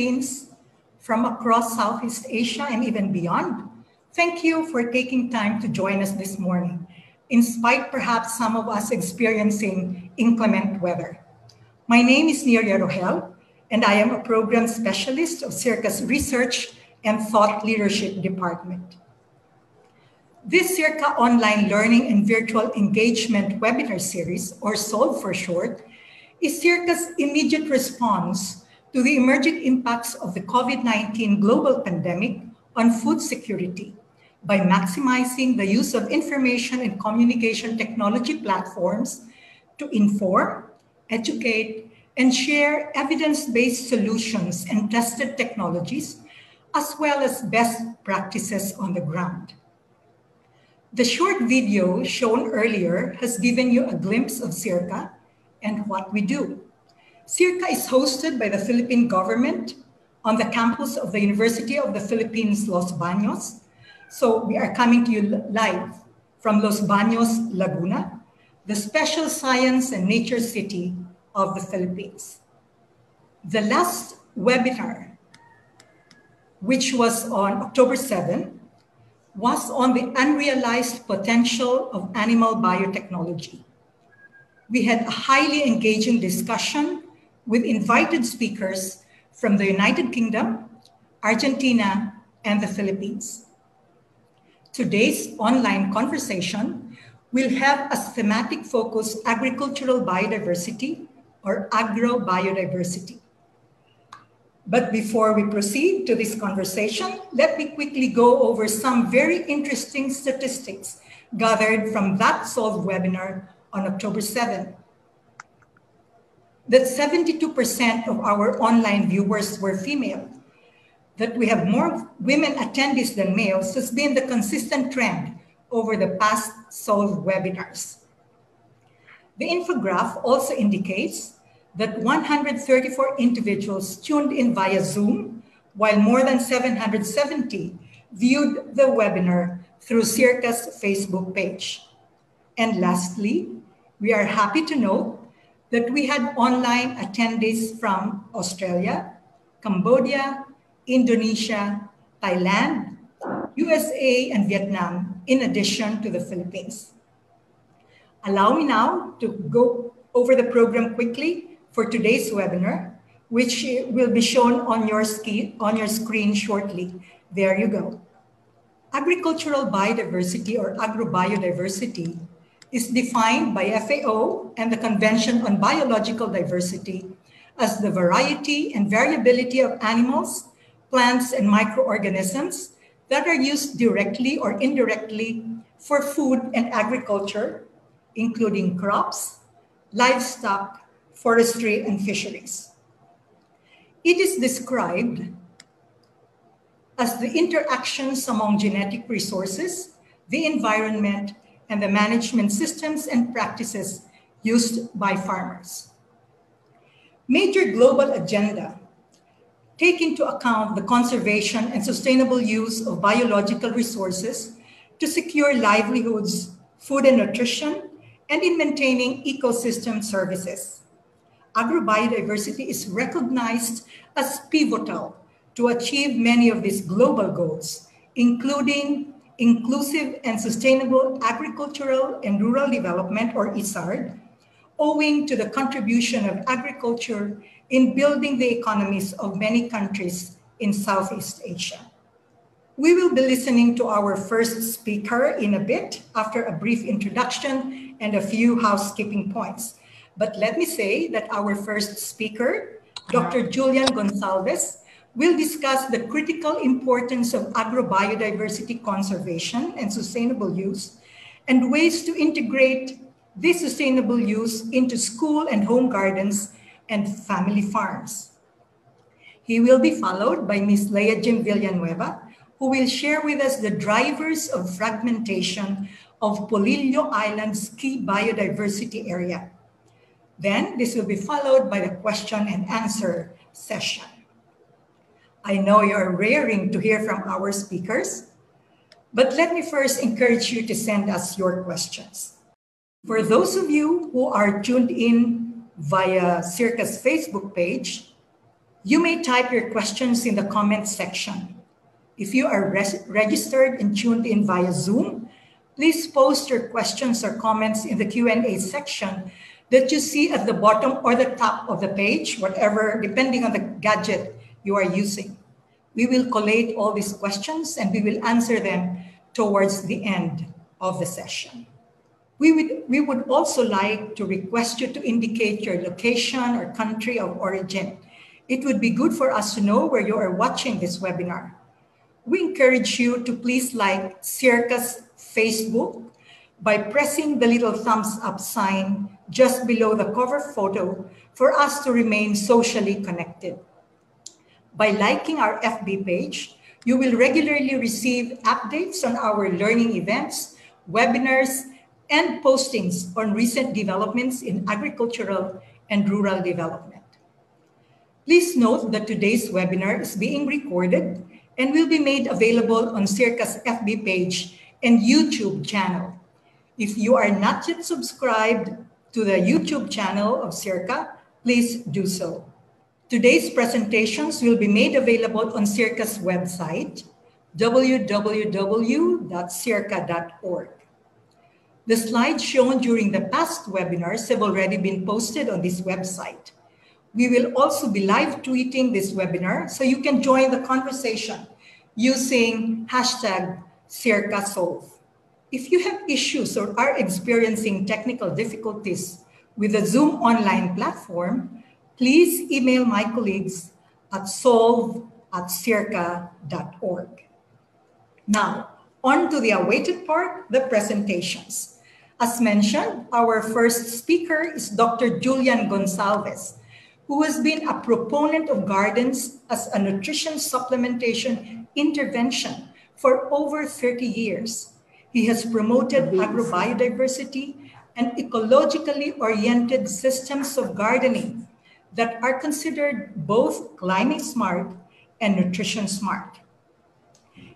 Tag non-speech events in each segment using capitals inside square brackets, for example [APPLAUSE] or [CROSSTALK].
Philippines, from across Southeast Asia and even beyond. Thank you for taking time to join us this morning, in spite perhaps some of us experiencing inclement weather. My name is Neria Rohel, and I am a program specialist of SEARCA's Research and Thought Leadership Department. This SEARCA Online Learning and Virtual Engagement Webinar Series, or SOLVE for short, is SEARCA's immediate response to the emerging impacts of the COVID-19 global pandemic on food security by maximizing the use of information and communication technology platforms to inform, educate, and share evidence-based solutions and tested technologies, as well as best practices on the ground. The short video shown earlier has given you a glimpse of SEARCA and what we do. SEARCA is hosted by the Philippine government on the campus of the University of the Philippines, Los Baños. So we are coming to you live from Los Baños, Laguna, the special science and nature city of the Philippines. The last webinar, which was on October 7, was on the unrealized potential of animal biotechnology. We had a highly engaging discussion with invited speakers from the United Kingdom, Argentina, and the Philippines. Today's online conversation will have a thematic focus agricultural biodiversity or agrobiodiversity. But before we proceed to this conversation, let me quickly go over some very interesting statistics gathered from that SOLVE webinar on October 7 that 72% of our online viewers were female. That we have more women attendees than males has been the consistent trend over the past SOLVE webinars. The infograph also indicates that 134 individuals tuned in via Zoom, while more than 770 viewed the webinar through SEARCA's Facebook page. And lastly, we are happy to note that we had online attendees from Australia, Cambodia, Indonesia, Thailand, USA, and Vietnam, in addition to the Philippines. Allow me now to go over the program quickly for today's webinar, which will be shown on your, ski, on your screen shortly. There you go. Agricultural biodiversity or agrobiodiversity is defined by FAO and the Convention on Biological Diversity as the variety and variability of animals, plants, and microorganisms that are used directly or indirectly for food and agriculture, including crops, livestock, forestry, and fisheries. It is described as the interactions among genetic resources, the environment, and the management systems and practices used by farmers. Major global agenda take into account the conservation and sustainable use of biological resources to secure livelihoods, food and nutrition, and in maintaining ecosystem services. Agrobiodiversity is recognized as pivotal to achieve many of these global goals, including inclusive and sustainable agricultural and rural development, or ISARD, owing to the contribution of agriculture in building the economies of many countries in Southeast Asia. We will be listening to our first speaker in a bit after a brief introduction and a few housekeeping points. But let me say that our first speaker, Dr. Uh-huh. Julian Gonsalves, We'll discuss the critical importance of agrobiodiversity conservation and sustainable use and ways to integrate this sustainable use into school and home gardens and family farms. He will be followed by Ms. Leajim Villanueva, who will share with us the drivers of fragmentation of Polillo Island's key biodiversity area. Then this will be followed by the question and answer session. I know you're raring to hear from our speakers, but let me first encourage you to send us your questions. For those of you who are tuned in via SEARCA's Facebook page, you may type your questions in the comments section. If you are res- registered and tuned in via Zoom, please post your questions or comments in the Q&A section that you see at the bottom or the top of the page, whatever, depending on the gadget you are using. We will collate all these questions and we will answer them towards the end of the session. We would, we would also like to request you to indicate your location or country of origin. It would be good for us to know where you are watching this webinar. We encourage you to please like SEARCA's Facebook by pressing the little thumbs up sign just below the cover photo for us to remain socially connected. By liking our FB page, you will regularly receive updates on our learning events, webinars, and postings on recent developments in agricultural and rural development. Please note that today's webinar is being recorded and will be made available on SEARCA's FB page and YouTube channel. If you are not yet subscribed to the YouTube channel of SEARCA, please do so. Today's presentations will be made available on SEARCA's website, www.searca.org. The slides shown during the past webinars have already been posted on this website. We will also be live tweeting this webinar so you can join the conversation using hashtag SEARCASolve. If you have issues or are experiencing technical difficulties with the Zoom online platform, please email my colleagues at solve at searca.org. Now, on to the awaited part, the presentations. As mentioned, our first speaker is Dr. Julian Gonsalves, who has been a proponent of gardens as a nutrition supplementation intervention for over 30 years. He has promoted agrobiodiversity and ecologically oriented systems of gardening that are considered both climate smart and nutrition smart.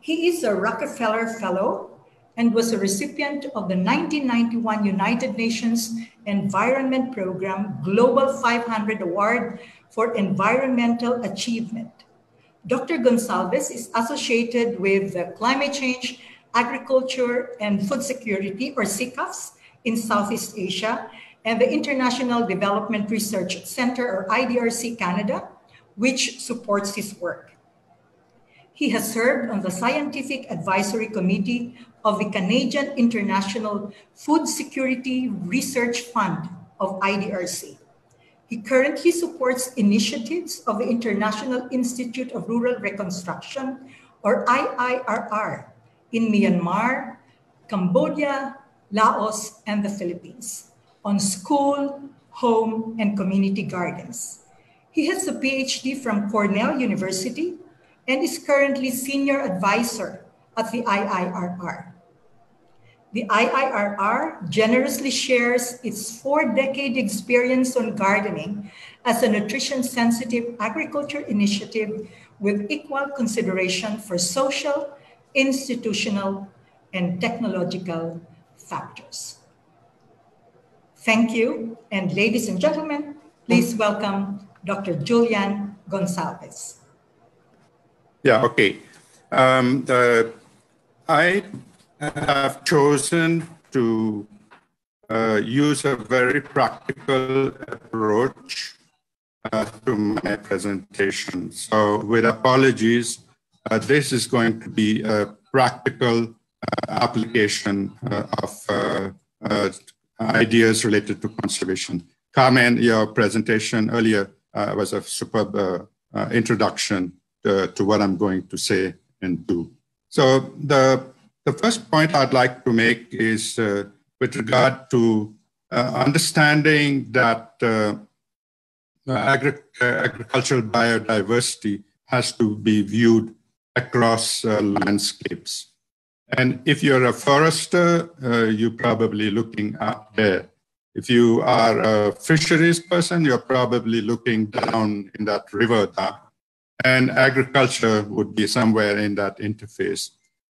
He is a Rockefeller Fellow and was a recipient of the 1991 United Nations Environment Program Global 500 Award for Environmental Achievement. Dr. Gonsalves is associated with the Climate Change, Agriculture, and Food Security, or CCAFS, in Southeast Asia, and the International Development Research Center, or IDRC Canada, which supports his work. He has served on the Scientific Advisory Committee of the Canadian International Food Security Research Fund of IDRC. He currently supports initiatives of the International Institute of Rural Reconstruction, or IIRR, in Myanmar, Cambodia, Laos, and the Philippines on school, home, and community gardens. He has a PhD from Cornell University and is currently senior advisor at the IIRR. The IIRR generously shares its four decade experience on gardening as a nutrition sensitive agriculture initiative with equal consideration for social, institutional, and technological factors. Thank you. And ladies and gentlemen, please welcome Dr. Julian Gonsalves. Yeah, okay. Um, uh, I have chosen to uh, use a very practical approach uh, to my presentation. So with apologies, uh, this is going to be a practical uh, application uh, of ideas related to conservation. Carmen, your presentation earlier uh, was a superb uh, uh, introduction to, to, what I'm going to say and do. So the, the first point I'd like to make is uh, with regard to uh, understanding that uh, agri agricultural biodiversity has to be viewed across landscapes. And if you're a forester, uh, you're probably looking up there. If you are a fisheries person, you're probably looking down in that river there. And agriculture would be somewhere in that interface.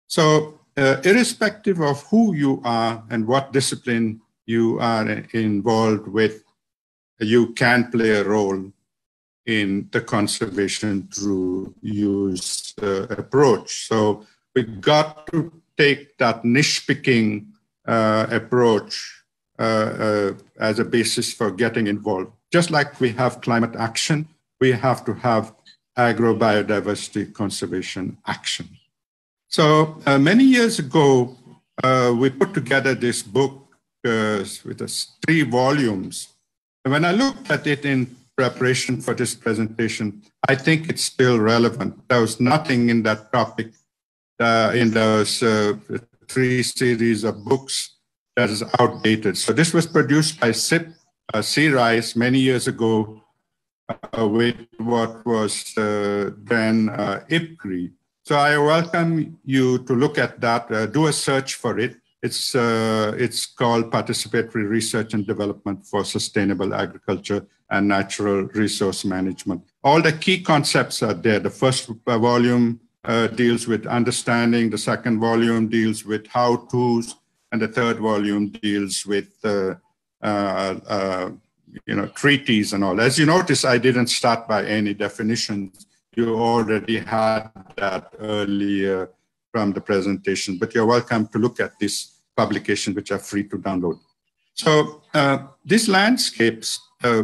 So, uh, irrespective of who you are and what discipline you are involved with, you can play a role in the conservation through use uh, approach. So we got to take that niche picking uh, approach uh, uh, as a basis for getting involved. Just like we have climate action, we have to have agro-biodiversity conservation action. So uh, many years ago, uh, we put together this book with three volumes. And when I looked at it in preparation for this presentation, I think it's still relevant. There was nothing in that topic uh, in those uh, three series of books that is outdated. So this was produced by SIP, uh, C-RISE many years ago uh, with what was uh, then uh, IPCRI. So I welcome you to look at that, uh, do a search for it. It's, it's called Participatory Research and Development for Sustainable Agriculture and Natural Resource Management. All the key concepts are there. The first volume uh, deals with understanding, the second volume deals with how-tos, and the third volume deals with uh, uh, uh, you know treaties and all. As you notice, I didn't start by any definitions. You already had that earlier from the presentation, but you're welcome to look at these publications, which are free to download. So uh, these landscapes uh,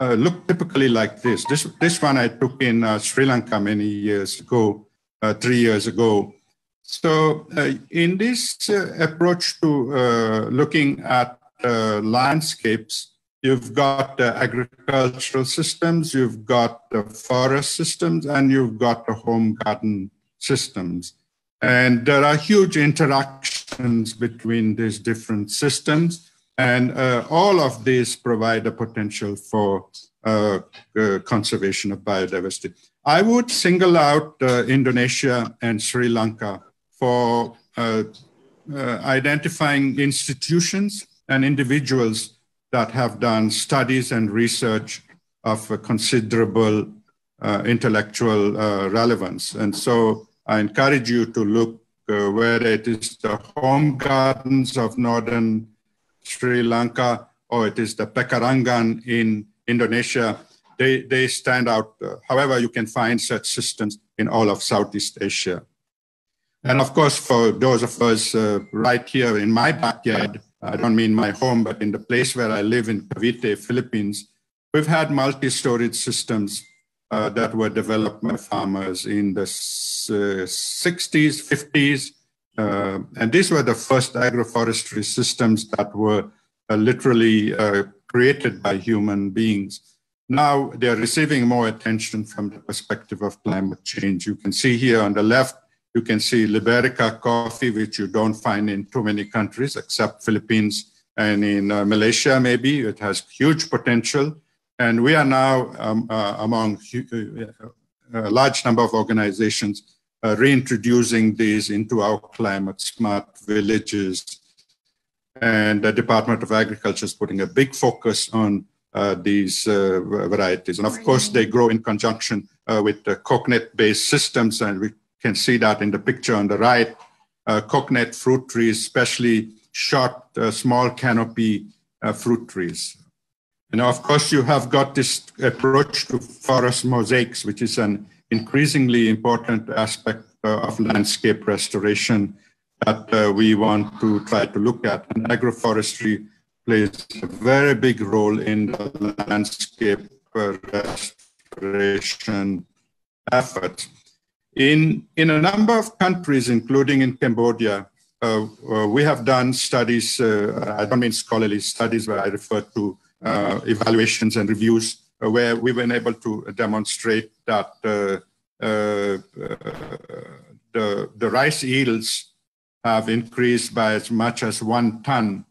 uh, look typically like this. This, this one I took in uh, Sri Lanka many years ago, uh, three years ago. So uh, in this approach to looking at landscapes, You've got the agricultural systems, you've got the forest systems, and you've got the home garden systems. And there are huge interactions between these different systems. And uh, all of these provide a potential for uh, uh, conservation of biodiversity. I would single out uh, Indonesia and Sri Lanka for uh, uh, identifying institutions and individuals that have done studies and research of considerable uh, intellectual uh, relevance. And so I encourage you to look uh, where it is the home gardens of northern Sri Lanka or it is the Pekarangan in Indonesia. They, they stand out. Uh, however, you can find such systems in all of Southeast Asia. And of course, for those of us uh, right here in my backyard, I don't mean my home, but in the place where I live in Cavite, Philippines, we've had multi-storage systems uh, that were developed by farmers in the uh, 60s, 50s. Uh, and these were the first agroforestry systems that were uh, literally created by human beings. Now they're receiving more attention from the perspective of climate change. You can see here on the left you can see Liberica coffee, which you don't find in too many countries except Philippines and in uh, Malaysia, maybe. It has huge potential. And we are now um, uh, among uh, a large number of organizations uh, reintroducing these into our climate smart villages. And the Department of Agriculture is putting a big focus on uh, these uh, varieties. And of course, they grow in conjunction uh, with the coconut based systems, and we can see that in the picture on the right. Uh, coconut fruit trees, especially short, uh, small canopy uh, fruit trees. And of course, you have got this approach to forest mosaics, which is an increasingly important aspect uh, of landscape restoration that uh, we want to try to look at. And agroforestry plays a very big role in the landscape restoration efforts. In, in a number of countries, including in Cambodia, uh, uh, we have done studies, uh, I don't mean scholarly studies, but I refer to uh, evaluations and reviews uh, where we've been able to demonstrate that uh, the, the rice yields have increased by as much as one ton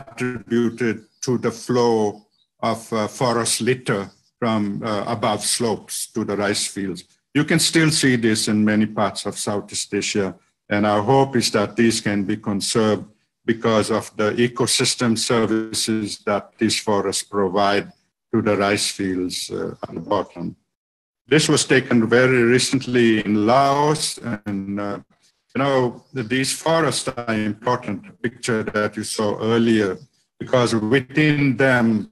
attributed to the flow of forest litter from above slopes to the rice fields. You can still see this in many parts of Southeast Asia. And our hope is that these can be conserved because of the ecosystem services that these forests provide to the rice fields uh, at the bottom. This was taken very recently in Laos, and uh, you know, these forests are important, picture that you saw earlier, because within them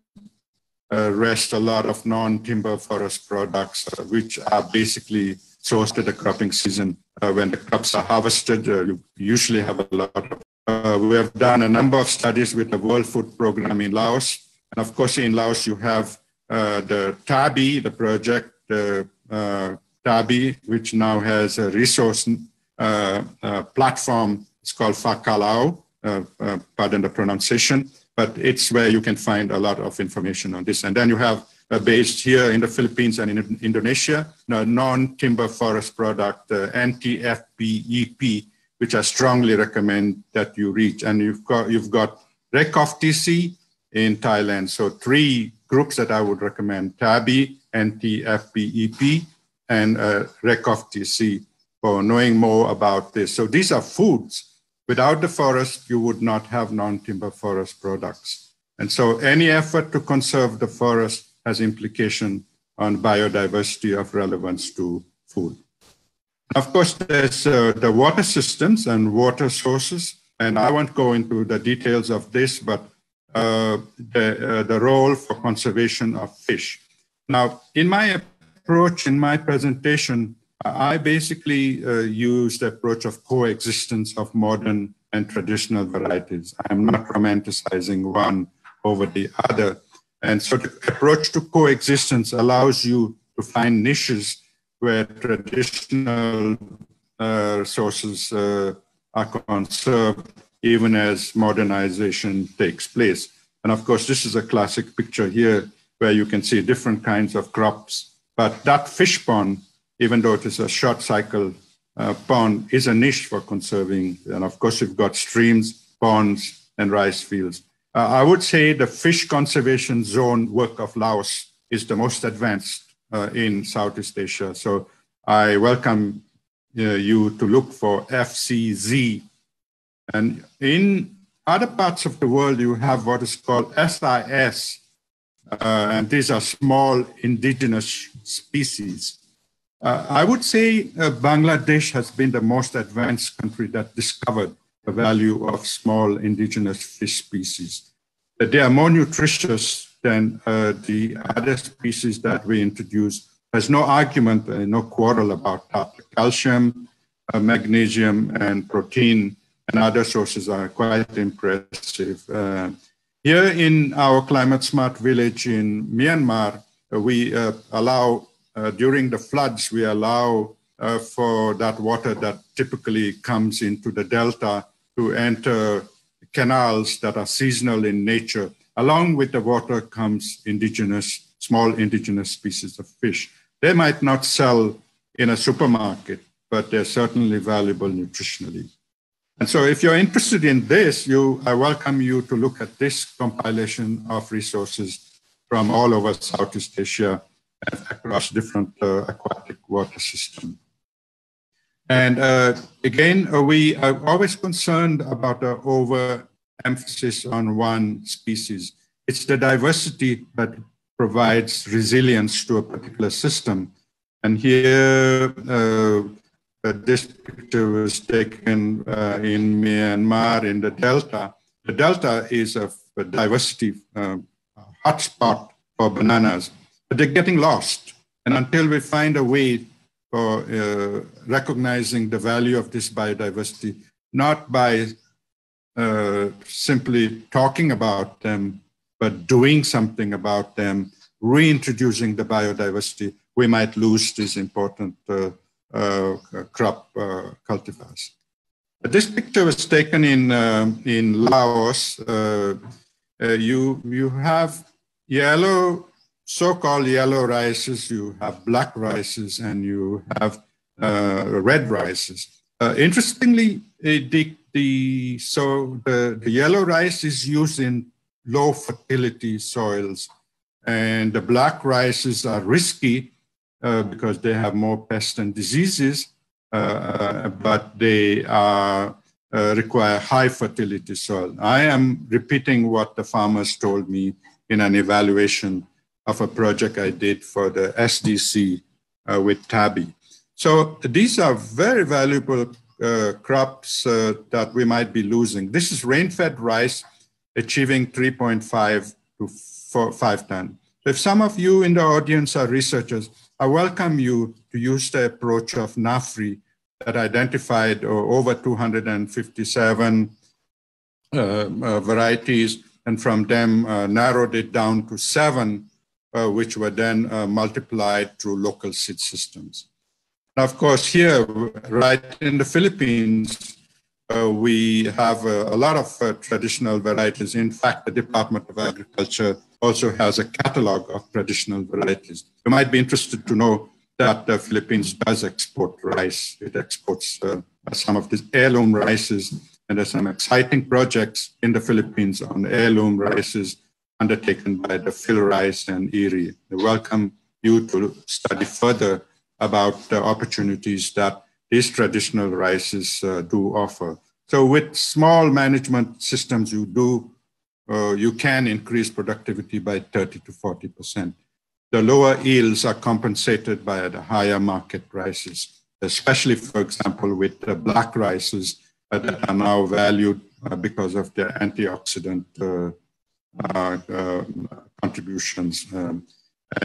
uh, rest a lot of non-timber forest products, uh, which are basically sourced at the cropping season. Uh, when the crops are harvested, uh, you usually have a lot of. Uh, we have done a number of studies with the World Food Program in Laos. And of course, in Laos, you have uh, the TABI, the project, TABI, which now has a resource platform. It's called Phakalao, pardon the pronunciation but it's where you can find a lot of information on this. And then you have uh, based here in the Philippines and in Indonesia, a non-timber forest product, uh, NTFP-EP, which I strongly recommend that you reach. And you've got, you've got RECOFTC in Thailand. So three groups that I would recommend, TABI, NTFP-EP, and uh, RECOFTC for knowing more about this. So these are foods Without the forest, you would not have non-timber forest products. And so any effort to conserve the forest has implication on biodiversity of relevance to food. Of course, there's uh, the water systems and water sources, and I won't go into the details of this, but uh, the, uh, the role for conservation of fish. Now, in my approach, in my presentation, I basically uh, use the approach of coexistence of modern and traditional varieties. I'm not romanticizing one over the other. And so the approach to coexistence allows you to find niches where traditional uh, sources uh, are conserved even as modernization takes place. And of course, this is a classic picture here where you can see different kinds of crops. But that fish pond even though it is a short cycle uh, pond, is a niche for conserving. And of course, you've got streams, ponds, and rice fields. Uh, I would say the fish conservation zone work of Laos is the most advanced uh, in Southeast Asia. So I welcome uh, you to look for FCZ. And in other parts of the world, you have what is called SIS, uh, and these are small indigenous species. Uh, I would say uh, Bangladesh has been the most advanced country that discovered the value of small indigenous fish species. They are more nutritious than uh, the other species that we introduce. There's no argument, uh, no quarrel about that. Calcium, uh, magnesium, and protein and other sources are quite impressive. Uh, here in our climate smart village in Myanmar, we allow uh, during the floods, we allow uh, for that water that typically comes into the delta to enter canals that are seasonal in nature. Along with the water comes indigenous, small indigenous species of fish. They might not sell in a supermarket, but they're certainly valuable nutritionally. And so if you're interested in this, you, I welcome you to look at this compilation of resources from all over Southeast Asia across different uh, aquatic water systems. And uh, again, uh, we are always concerned about the overemphasis on one species. It's the diversity that provides resilience to a particular system. And here, uh, uh, this picture was taken uh, in Myanmar in the Delta. The Delta is a, a diversity hotspot for bananas but they're getting lost. And until we find a way for uh, recognizing the value of this biodiversity, not by uh, simply talking about them, but doing something about them, reintroducing the biodiversity, we might lose these important uh, uh crop uh, cultivars. This picture was taken in, um, in Laos. Uh, you, you have yellow so-called yellow rices, you have black rices, and you have uh, red rices. Uh, interestingly, the, the, so the, the yellow rice is used in low fertility soils, and the black rices are risky uh, because they have more pests and diseases, uh, but they are, uh, require high fertility soil. I am repeating what the farmers told me in an evaluation of a project I did for the SDC uh, with TABI. So these are very valuable uh, crops uh, that we might be losing. This is rain-fed rice achieving 3.5 to 4, 5 ton. If some of you in the audience are researchers, I welcome you to use the approach of NAFRI that identified uh, over 257 uh, uh, varieties and from them narrowed it down to seven, which were then uh, multiplied through local seed systems. Now, of course, here, right in the Philippines, uh, we have uh, a lot of uh, traditional varieties. In fact, the Department of Agriculture also has a catalog of traditional varieties. You might be interested to know that the Philippines does export rice. It exports some of these heirloom rices and there's some exciting projects in the Philippines on heirloom rices undertaken by the Phil Rice and IRRI. I welcome you to study further about the opportunities that these traditional rices uh, do offer. So with small management systems, you do, uh, you can increase productivity by 30 to 40%. The lower yields are compensated by the higher market prices, especially, for example, with the black rices, that are now valued uh, because of their antioxidant uh, uh, contributions. Um,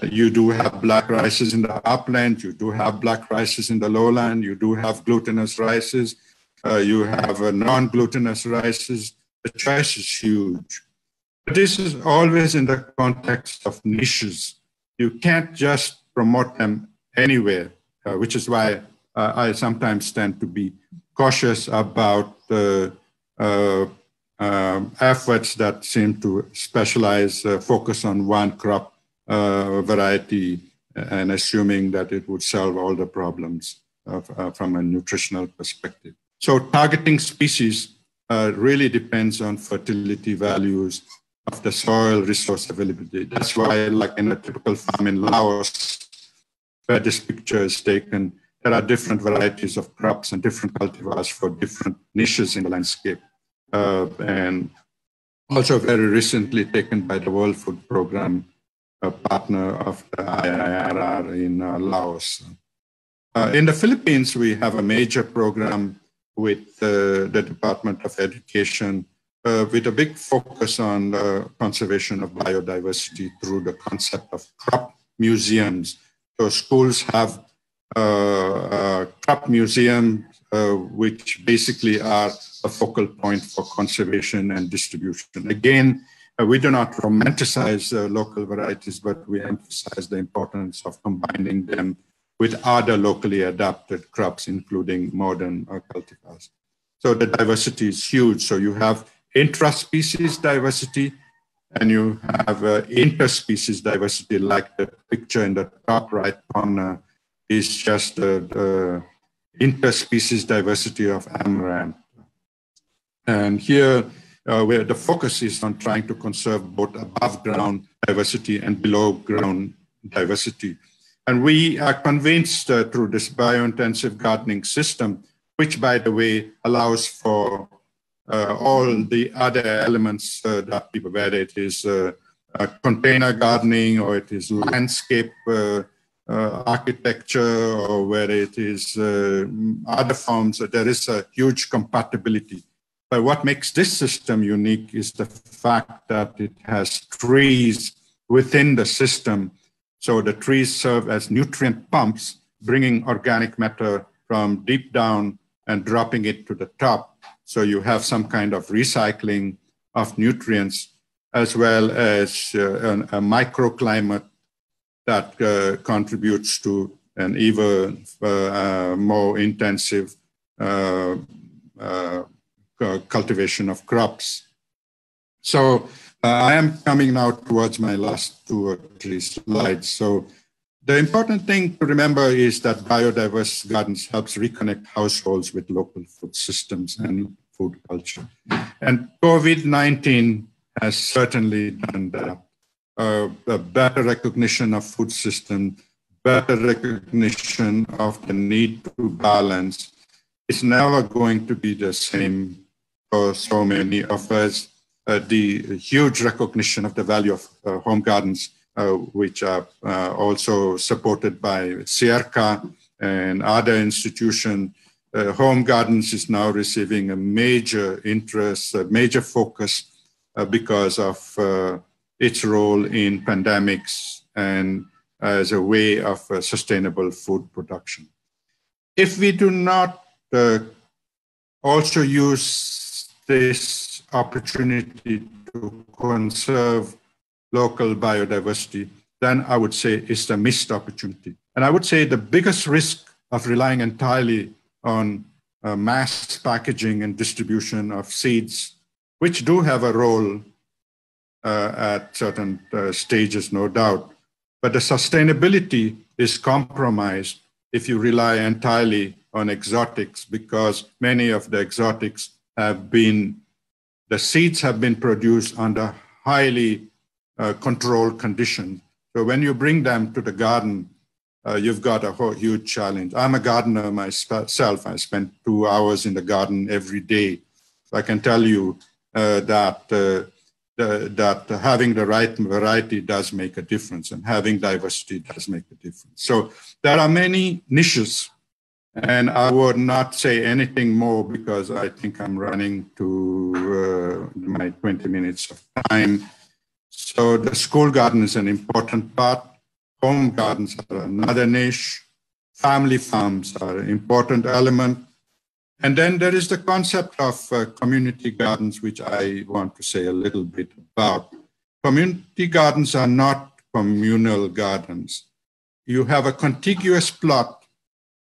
you do have black rices in the upland, you do have black rices in the lowland, you do have glutinous rices, you have non glutinous rices. The choice is huge. But this is always in the context of niches. You can't just promote them anywhere, uh, which is why uh, I sometimes tend to be cautious about uh, uh, efforts that seem to specialize, uh, focus on one crop uh, variety, and assuming that it would solve all the problems of, uh, from a nutritional perspective. So, targeting species uh, really depends on fertility values of the soil resource availability. That's why, like in a typical farm in Laos, where this picture is taken, there are different varieties of crops and different cultivars for different niches in the landscape. Uh, and also very recently taken by the World Food Program, a partner of the IIRR in uh, Laos. Uh, in the Philippines, we have a major program with uh, the Department of Education uh, with a big focus on the conservation of biodiversity through the concept of crop museums. So schools have uh, crop museums, uh, which basically are a focal point for conservation and distribution. Again, uh, we do not romanticize local varieties, but we emphasize the importance of combining them with other locally adapted crops, including modern cultivars. So the diversity is huge. So you have intraspecies diversity, and you have uh, interspecies diversity, like the picture in the top right corner is just the, the interspecies diversity of amaranth. And here, uh, where the focus is on trying to conserve both above ground diversity and below ground diversity. And we are convinced uh, through this biointensive gardening system, which, by the way, allows for uh, all the other elements uh, that people, whether it is uh, container gardening or it is landscape uh, uh, architecture or whether it is uh, other forms, there is a huge compatibility. But what makes this system unique is the fact that it has trees within the system. So the trees serve as nutrient pumps, bringing organic matter from deep down and dropping it to the top. So you have some kind of recycling of nutrients as well as uh, a microclimate that uh, contributes to an even uh, more intensive uh, cultivation of crops. So I am coming now towards my last two or three slides. So the important thing to remember is that biodiverse gardens helps reconnect households with local food systems and food culture. And COVID-19 has certainly done that uh, a better recognition of food system, better recognition of the need to balance. It's never going to be the same for so many of us. Uh, the huge recognition of the value of uh, home gardens, uh, which are also supported by SEARCA and other institutions, home gardens is now receiving a major interest, a major focus because of its role in pandemics and as a way of uh, sustainable food production. If we do not uh, also use this opportunity to conserve local biodiversity, then I would say it's a missed opportunity. And I would say the biggest risk of relying entirely on uh, mass packaging and distribution of seeds, which do have a role uh, at certain uh, stages, no doubt. But the sustainability is compromised if you rely entirely on exotics, because many of the exotics have been, the seeds have been produced under highly uh, controlled conditions. So when you bring them to the garden, uh, you've got a whole, huge challenge. I'm a gardener myself. I spend two hours in the garden every day. So I can tell you uh, that uh, the, that having the right variety does make a difference, and having diversity does make a difference. So there are many niches, and I would not say anything more because I think I'm running to uh, my 20 minutes of time. So the school garden is an important part home gardens are another niche. Family farms are an important element. And then there is the concept of uh, community gardens, which I want to say a little bit about. Community gardens are not communal gardens. You have a contiguous plot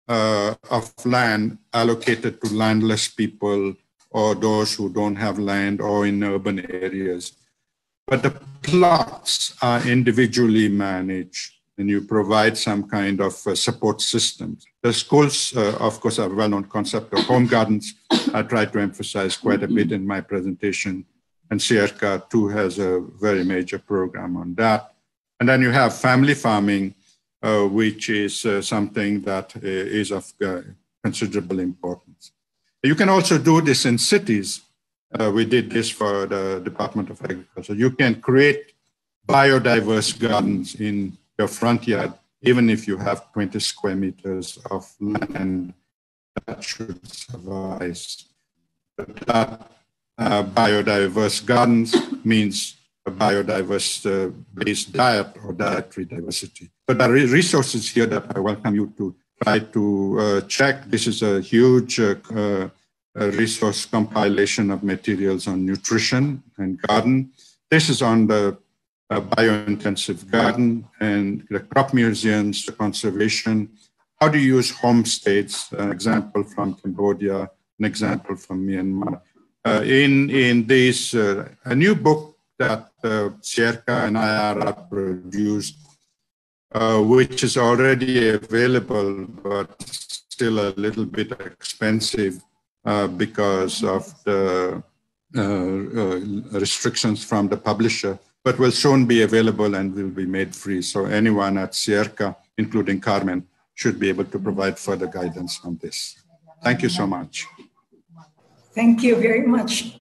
uh, of land allocated to landless people or those who don't have land or in urban areas. But the plots are individually managed and you provide some kind of uh, support systems. The schools, uh, of course, are well-known concept of home gardens. I try to emphasize quite a bit in my presentation. And SEARCA too has a very major program on that. And then you have family farming, which is uh, something that uh, is of uh, considerable importance. You can also do this in cities. we did this for the Department of Agriculture. You can create biodiverse gardens in your front yard, even if you have 20 square meters of land, that should suffice. But that uh, biodiverse gardens means a biodiverse uh, based diet or dietary diversity. But there are resources here that I welcome you to try to uh, check. This is a huge uh, resource compilation of materials on nutrition and garden. This is on the biointensive garden and the crop museums, the conservation. How do you use homestays? An example from Cambodia, an example from Myanmar. Uh, in in this, uh, a new book that uh, SEARCA and IIRR produced, uh, which is already available, but still a little bit expensive uh, because of the uh, uh, restrictions from the publisher but will soon be available and will be made free. So anyone at SEARCA, including Carmen, should be able to provide further guidance on this. Thank you so much. Thank you very much,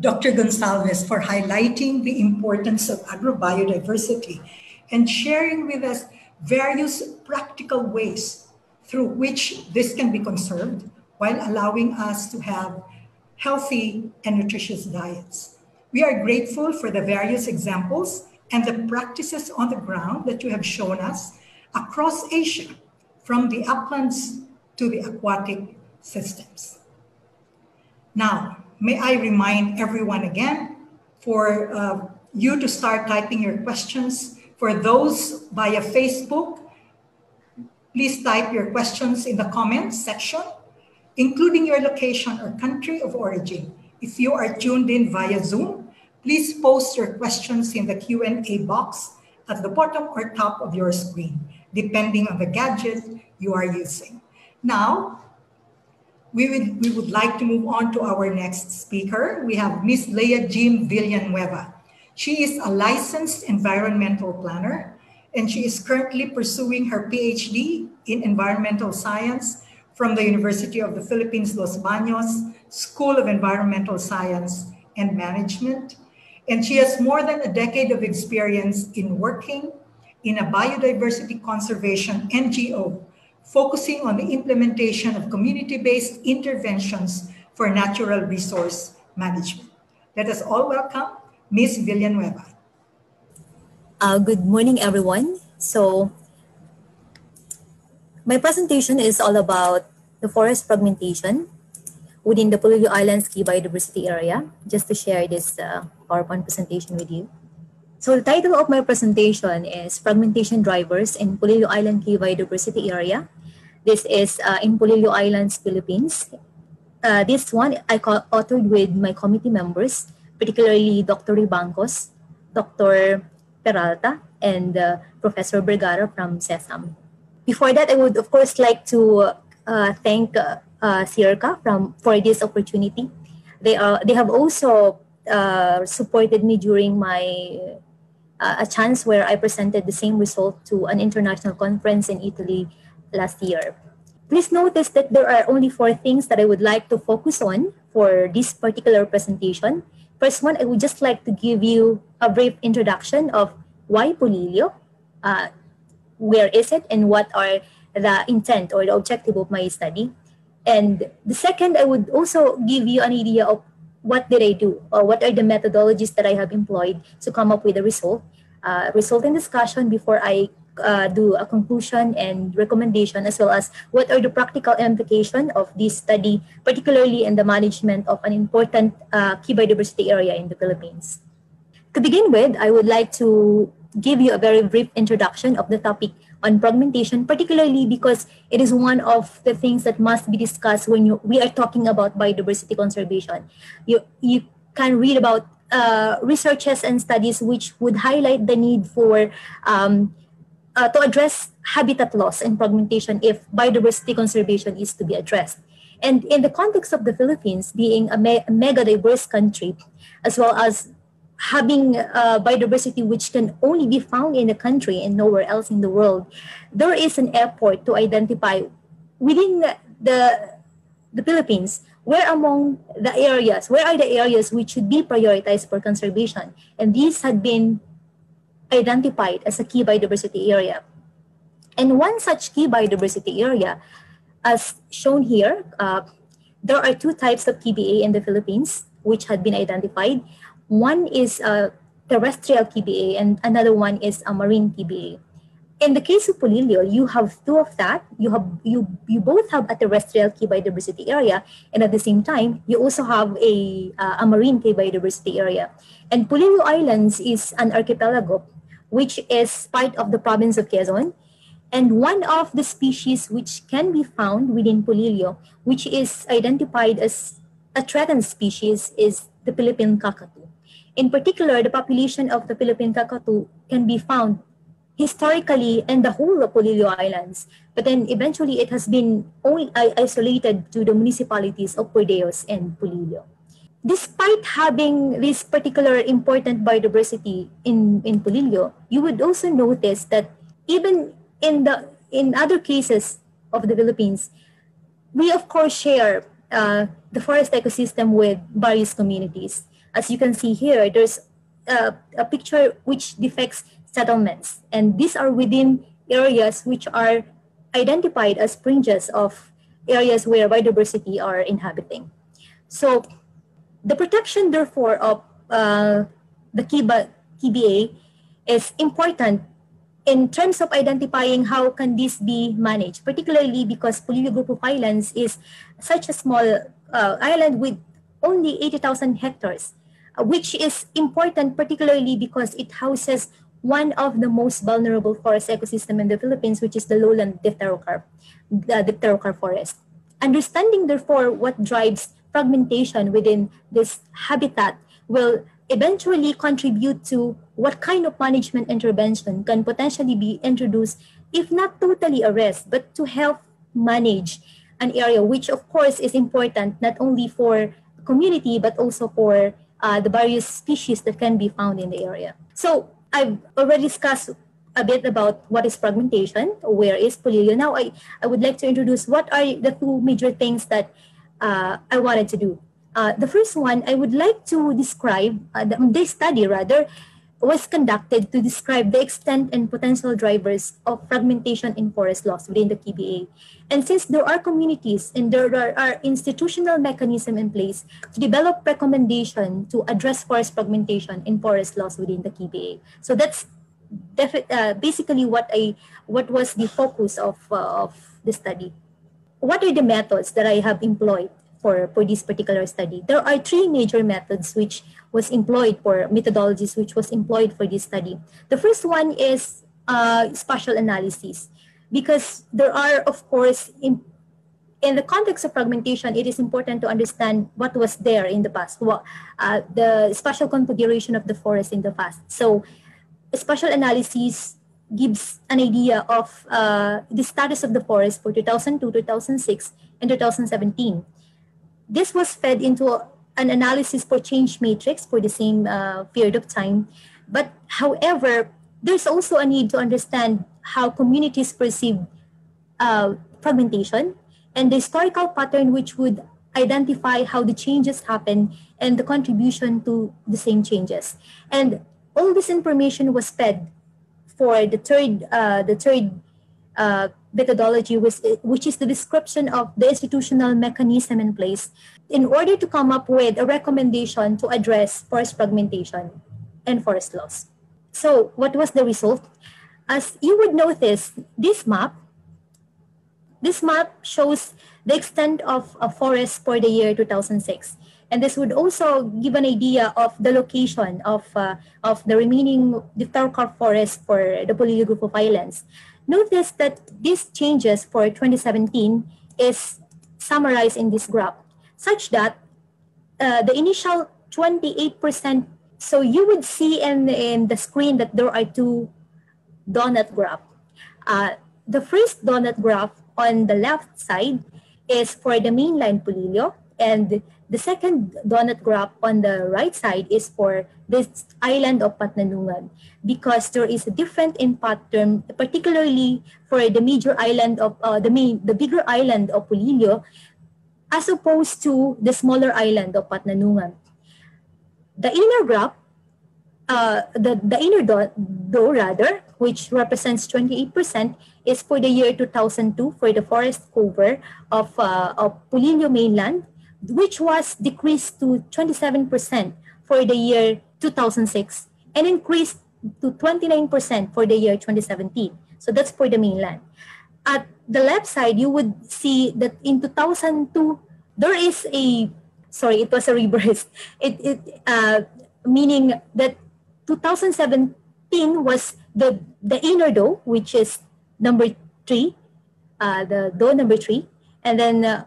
Dr. Gonsalves, for highlighting the importance of agrobiodiversity and sharing with us various practical ways through which this can be conserved while allowing us to have healthy and nutritious diets. We are grateful for the various examples and the practices on the ground that you have shown us across Asia, from the uplands to the aquatic systems. Now, may I remind everyone again for uh, you to start typing your questions. For those via Facebook, please type your questions in the comments section, including your location or country of origin. If you are tuned in via Zoom, Please post your questions in the Q&A box at the bottom or top of your screen, depending on the gadget you are using. Now, we would, we would like to move on to our next speaker. We have Ms. Leajim Villanueva. She is a licensed environmental planner, and she is currently pursuing her PhD in environmental science from the University of the Philippines, Los Baños School of Environmental Science and Management and she has more than a decade of experience in working in a biodiversity conservation NGO focusing on the implementation of community-based interventions for natural resource management. Let us all welcome Ms. Villanueva. Uh, good morning, everyone. So, my presentation is all about the forest fragmentation within the Polillo Islands Key Biodiversity Area, just to share this uh, PowerPoint presentation with you. So the title of my presentation is Fragmentation Drivers in Polillo Island Key Biodiversity Area. This is uh, in Polillo Islands, Philippines. Uh, this one I co- authored with my committee members, particularly Dr. Ribancos, Dr. Peralta, and uh, Professor Vergara from SESAM. Before that, I would of course like to uh, thank uh, uh, SEARCA from for this opportunity. They are they have also uh, supported me during my uh, a chance where I presented the same result to an international conference in Italy last year. Please notice that there are only four things that I would like to focus on for this particular presentation. First one, I would just like to give you a brief introduction of why Polillo, uh, where is it and what are the intent or the objective of my study. And the second, I would also give you an idea of what did I do or what are the methodologies that I have employed to come up with a result. Uh, result in discussion before I uh, do a conclusion and recommendation as well as what are the practical implication of this study, particularly in the management of an important uh, key biodiversity area in the Philippines. To begin with, I would like to give you a very brief introduction of the topic on fragmentation, particularly because it is one of the things that must be discussed when you, we are talking about biodiversity conservation. You, you can read about uh, researches and studies which would highlight the need for um, uh, to address habitat loss and fragmentation if biodiversity conservation is to be addressed. And in the context of the Philippines being a, me- mega diverse country, as well as having uh, biodiversity which can only be found in the country and nowhere else in the world, there is an effort to identify within the, the, the Philippines where among the areas, where are the areas which should be prioritized for conservation? And these had been identified as a key biodiversity area. And one such key biodiversity area, as shown here, uh, there are two types of KBA in the Philippines which had been identified. One is a terrestrial KBA and another one is a marine KBA. In the case of Polillo, you have two of that. You have you you both have a terrestrial key biodiversity area, and at the same time, you also have a uh, a marine key biodiversity area. And Polillo Islands is an archipelago which is part of the province of Quezon. And one of the species which can be found within Polillo, which is identified as a threatened species, is the Philippine cockatoo. In particular, the population of the Philippine cockatoo can be found historically in the whole of Polillo Islands, but then eventually it has been only isolated to the municipalities of Burdeos and Polillo despite having this particular important biodiversity in, in Polillo, you would also notice that even in the in other cases of the Philippines, we of course share uh, the forest ecosystem with various communities. As you can see here, there's a, a picture which depicts settlements, and these are within areas which are identified as fringes of areas where biodiversity are inhabiting. So the protection, therefore, of uh, the KIBA, KBA is important in terms of identifying how can this be managed, particularly because Polillo Group of Islands is such a small uh, island with only 80,000 hectares, uh, which is important particularly because it houses one of the most vulnerable forest ecosystem in the Philippines, which is the lowland dipterocarp, the dipterocarp forest. Understanding, therefore, what drives fragmentation within this habitat will eventually contribute to what kind of management intervention can potentially be introduced, if not totally arrest, but to help manage an area, which of course is important not only for community, but also for uh, the various species that can be found in the area. So I've already discussed a bit about what is fragmentation, where is Polillo. Now I, I would like to introduce what are the two major things that uh, I wanted to do. Uh, the first one, I would like to describe uh, the, this study rather was conducted to describe the extent and potential drivers of fragmentation in forest loss within the KBA. And since there are communities and there are, are institutional mechanism in place to develop recommendation to address forest fragmentation in forest loss within the KBA. So that's uh, basically what I what was the focus of uh, of the study. What are the methods that I have employed for, for this particular study? There are three major methods which was employed for methodologies which was employed for this study. The first one is uh, spatial analysis because there are, of course, in, in the context of fragmentation, it is important to understand what was there in the past, what, uh, the spatial configuration of the forest in the past. So spatial analysis gives an idea of uh, the status of the forest for 2002, 2006, and 2017. This was fed into an analysis for change matrix for the same uh, period of time. But however, there's also a need to understand how communities perceive uh, fragmentation and the historical pattern which would identify how the changes happen and the contribution to the same changes. And all this information was fed for the third, uh, the third uh, methodology, which, which is the description of the institutional mechanism in place in order to come up with a recommendation to address forest fragmentation and forest loss. So what was the result? As you would notice, this map, this map shows the extent of a forest for the year 2006. And this would also give an idea of the location of, uh, of the remaining dipterocarp forest for the Polillo Group of Islands. Notice that these changes for 2017 is summarized in this graph, such that uh, the initial 28%, so you would see in, in the screen that there are two donut graph. Uh, the first donut graph on the left side is for the mainland Polillo, and the second donut graph on the right side is for this island of Patnanungan because there is a different in pattern, particularly for the major island of uh, the main, the bigger island of Polillo, as opposed to the smaller island of Patnanungan. The inner graph, uh, the, the inner dot, though rather, which represents 28%, is for the year 2002 for the forest cover of, uh, of Polillo mainland which was decreased to 27% for the year 2006 and increased to 29% for the year 2017. So that's for the mainland. At the left side, you would see that in 2002, there is a, sorry, it was a reverse. [LAUGHS] It, it uh, meaning that 2017 was the, the inner doe, which is number three, uh, the doe number three. And then uh,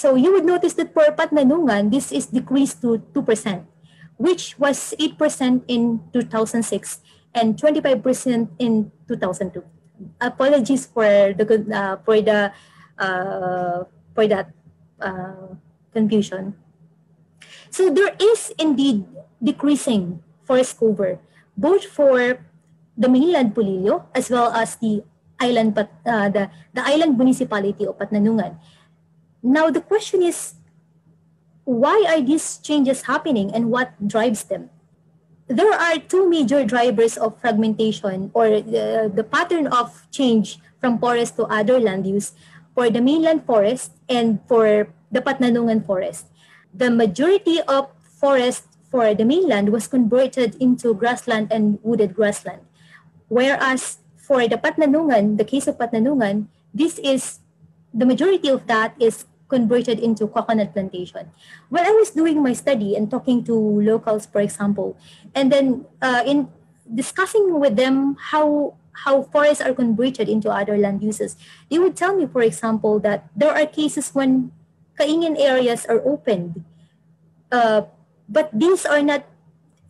so you would notice that for Patnanungan, this is decreased to 2%, which was 8% in 2006 and 25% in 2002. Apologies for the uh, for the uh, for that uh, confusion. So there is indeed decreasing forest cover, both for the mainland Polillo as well as the island, uh, the, the island municipality of Patnanungan. Now, the question is why are these changes happening and what drives them? There are two major drivers of fragmentation or the, the pattern of change from forest to other land use for the mainland forest and for the Patnanungan forest. The majority of forest for the mainland was converted into grassland and wooded grassland. Whereas for the Patnanungan, the case of Patnanungan, this is the majority of that is converted into coconut plantation. When I was doing my study and talking to locals, for example, and then uh, in discussing with them how how forests are converted into other land uses, they would tell me, for example, that there are cases when kaingin areas are opened, uh, but these are not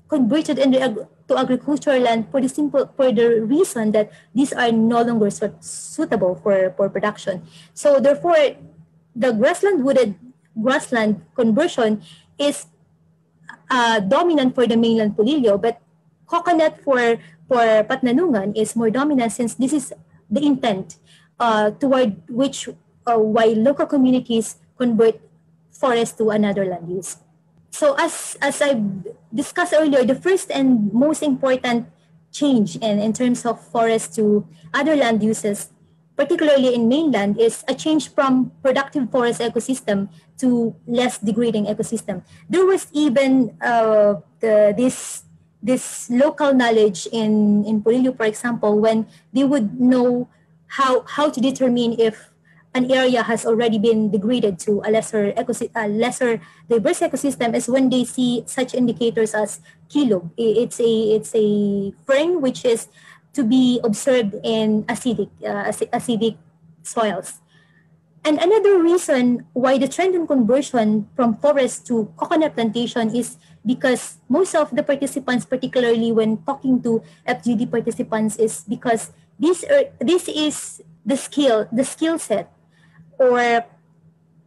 converted into ag- to agricultural land for the simple for the reason that these are no longer suitable for, for production. So therefore, the grassland wooded grassland conversion is uh, dominant for the mainland Polillo, but coconut for for Patnanungan is more dominant since this is the intent uh, toward which uh, why local communities convert forest to another land use. so as as I discussed earlier, the first and most important change in, in terms of forest to other land uses, particularly in mainland, is a change from productive forest ecosystem to less degrading ecosystem. There was even uh, the, this this local knowledge in in Polillo, for example, when they would know how how to determine if an area has already been degraded to a lesser ecosystem, a lesser diverse ecosystem is when they see such indicators as kilog. It's a it's a frame which is to be observed in acidic uh, acidic soils. And another reason why the trend in conversion from forest to coconut plantation is because most of the participants, particularly when talking to FGD participants, is because this er, this is the skill, the skill set or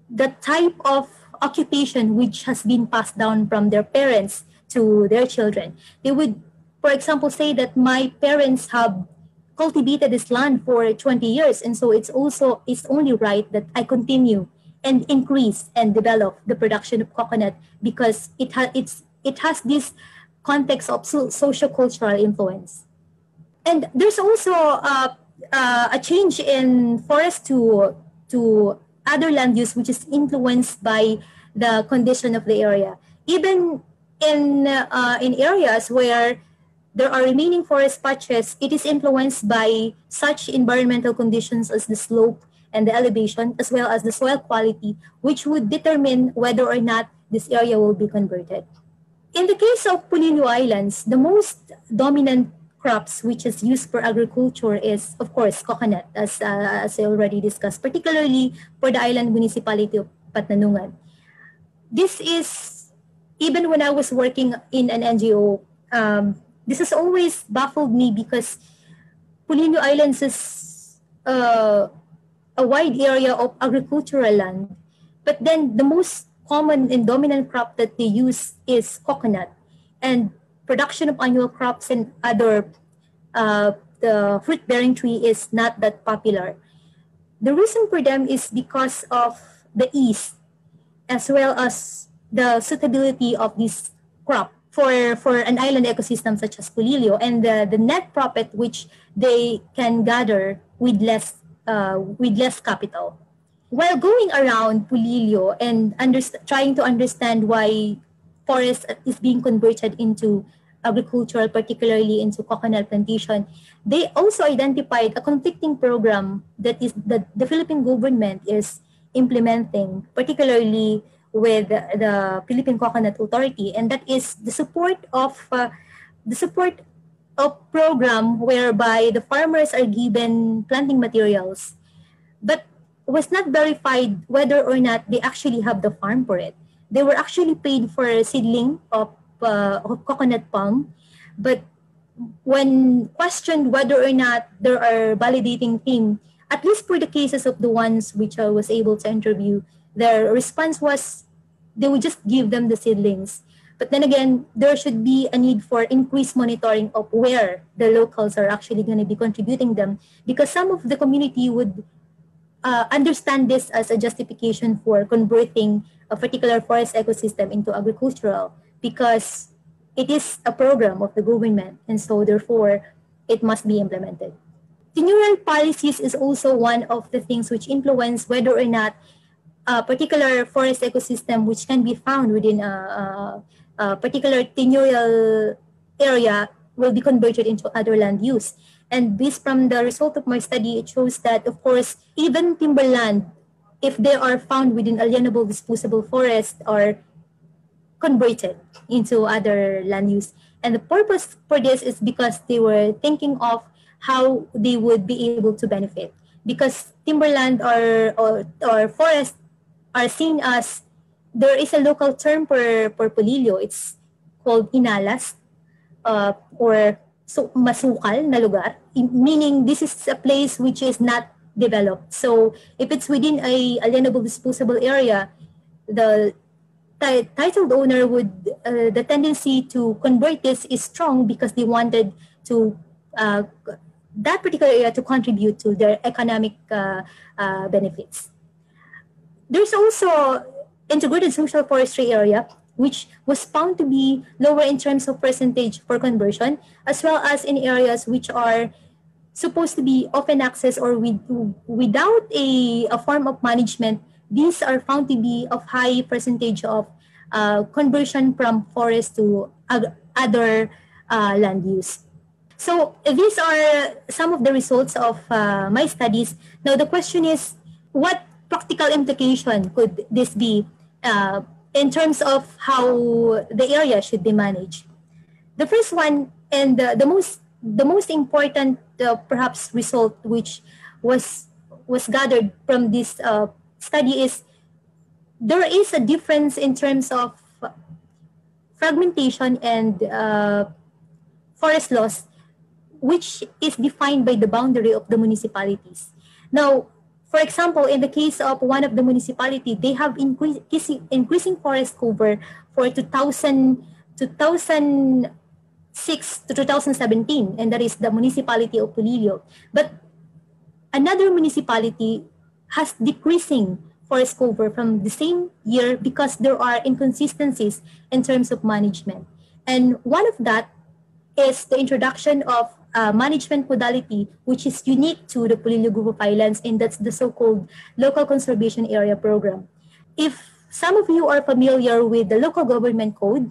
the type of occupation which has been passed down from their parents to their children. They would, for example, say that my parents have cultivated this land for 20 years, and so it's also it's only right that I continue and increase and develop the production of coconut because it has it's it has this context of so- social cultural influence. And there's also uh, uh, a change in forest to to other land use which is influenced by the condition of the area. Even in, uh, in areas where there are remaining forest patches, it is influenced by such environmental conditions as the slope and the elevation, as well as the soil quality, which would determine whether or not this area will be converted. In the case of Polillo Islands, the most dominant crops which is used for agriculture is, of course, coconut, as, uh, as I already discussed, particularly for the island municipality of Patnanungan. This is, even when I was working in an NGO, um, this has always baffled me because Polillo Islands is uh, a wide area of agricultural land, but then the most common and dominant crop that they use is coconut. And production of annual crops and other uh, the fruit bearing tree is not that popular. The reason for them is because of the ease as well as the suitability of this crop for, for an island ecosystem such as Polillo and the, the net profit which they can gather with less uh, with less capital. While going around Polillo and trying to understand why forest is being converted into agricultural, particularly into coconut plantation, they also identified a conflicting program that is that the Philippine government is implementing, particularly with the Philippine Coconut Authority, and that is the support of uh, the support of program whereby the farmers are given planting materials, but was not verified whether or not they actually have the farm for it. They were actually paid for a seedling of uh, of coconut palm, but when questioned whether or not there are validating team, at least for the cases of the ones which I was able to interview, their response was they would just give them the seedlings. But then again, there should be a need for increased monitoring of where the locals are actually going to be contributing them because some of the community would uh, understand this as a justification for converting a particular forest ecosystem into agricultural because it is a program of the government and so therefore it must be implemented. The Tenurial policies is also one of the things which influence whether or not a particular forest ecosystem which can be found within a, a, a particular tenurial area will be converted into other land use. And based from the result of my study, it shows that, of course, even timberland, if they are found within alienable disposable forest, are converted into other land use. And the purpose for this is because they were thinking of how they would be able to benefit. Because timberland or, or, or forest are seen as, there is a local term for, for Polillo. It's called inalas uh, or so masukal na lugar, meaning this is a place which is not developed. So if it's within a alienable disposable area, the t- titled owner would uh, the tendency to convert this is strong because they wanted to uh, that particular area to contribute to their economic uh, uh, benefits. There's also integrated social forestry area. which was found to be lower in terms of percentage for conversion, as well as in areas which are supposed to be open access or with, without a, a form of management, these are found to be of high percentage of uh, conversion from forest to other uh, land use. So these are some of the results of uh, my studies. Now the question is, what practical implication could this be uh, in terms of how the area should be managed? The first one and the, most the most important uh, perhaps result which was was gathered from this uh, study is there is a difference in terms of fragmentation and uh, forest loss which is defined by the boundary of the municipalities now for example in the case of one of the municipality they have increasing increasing forest cover for 2000 2000 6 to 2017, and that is the municipality of Polillo. But another municipality has decreasing forest cover from the same year because there are inconsistencies in terms of management. And one of that is the introduction of a management modality which is unique to the Polillo Group of Islands, and that's the so-called Local Conservation Area Program. If some of you are familiar with the local government code,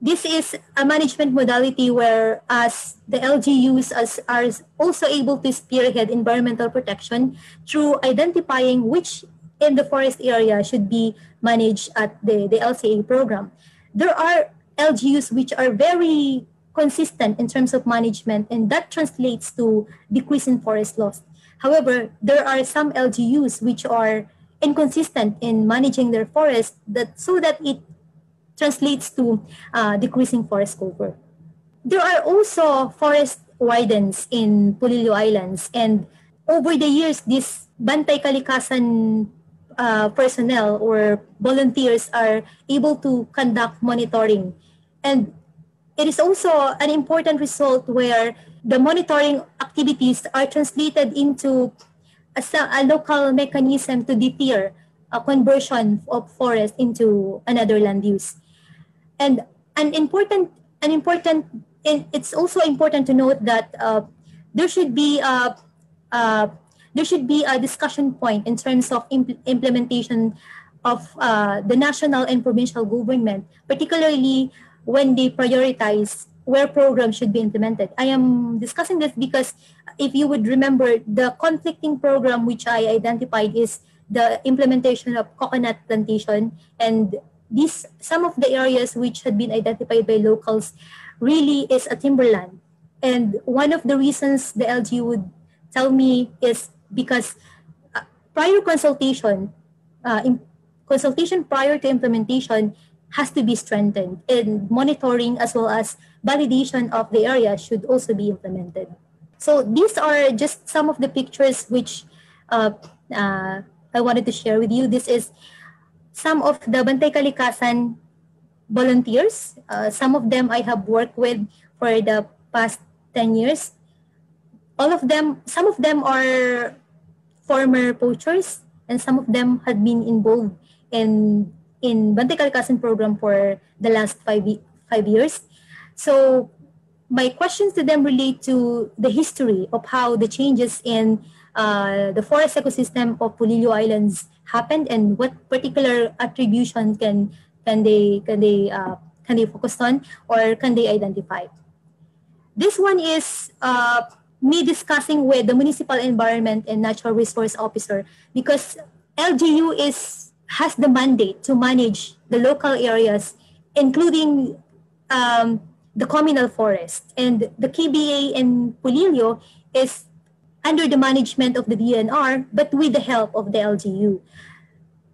this is a management modality where as the LGUs as, are also able to spearhead environmental protection through identifying which in the forest area should be managed at the, the LCA program. There are LGUs which are very consistent in terms of management and that translates to decrease in forest loss. However, there are some LGUs which are inconsistent in managing their forest that so that it translates to uh, decreasing forest cover. There are also forest widens in Polillo Islands and over the years, this Bantay Kalikasan uh, personnel or volunteers are able to conduct monitoring. And it is also an important result where the monitoring activities are translated into a, a local mechanism to deter a conversion of forest into another land use. And an important, an important, it's also important to note that uh, there should be a, uh, there should be a discussion point in terms of impl- implementation of uh, the national and provincial government, particularly when they prioritize where programs should be implemented. I am discussing this because if you would remember, the conflicting program which I identified is the implementation of coconut plantation and these some of the areas which had been identified by locals really is a timberland. And one of the reasons the LG would tell me is because uh, prior consultation, uh, consultation prior to implementation has to be strengthened and monitoring as well as validation of the area should also be implemented. So these are just some of the pictures which uh, uh I wanted to share with you. This is some of the Bantay Kalikasan volunteers. Uh, some of them I have worked with for the past 10 years. All of them, some of them are former poachers and some of them had been involved in in Bantay Kalikasan program for the last five, five years. So my questions to them relate to the history of how the changes in uh, the forest ecosystem of Polillo Islands happened and what particular attribution can can they can they uh, can they focus on or can they identify this one is uh, me discussing with the municipal environment and natural resource officer because lgu is has the mandate to manage the local areas including um, the communal forest and the kba in polillo is under the management of the DENR, but with the help of the LGU.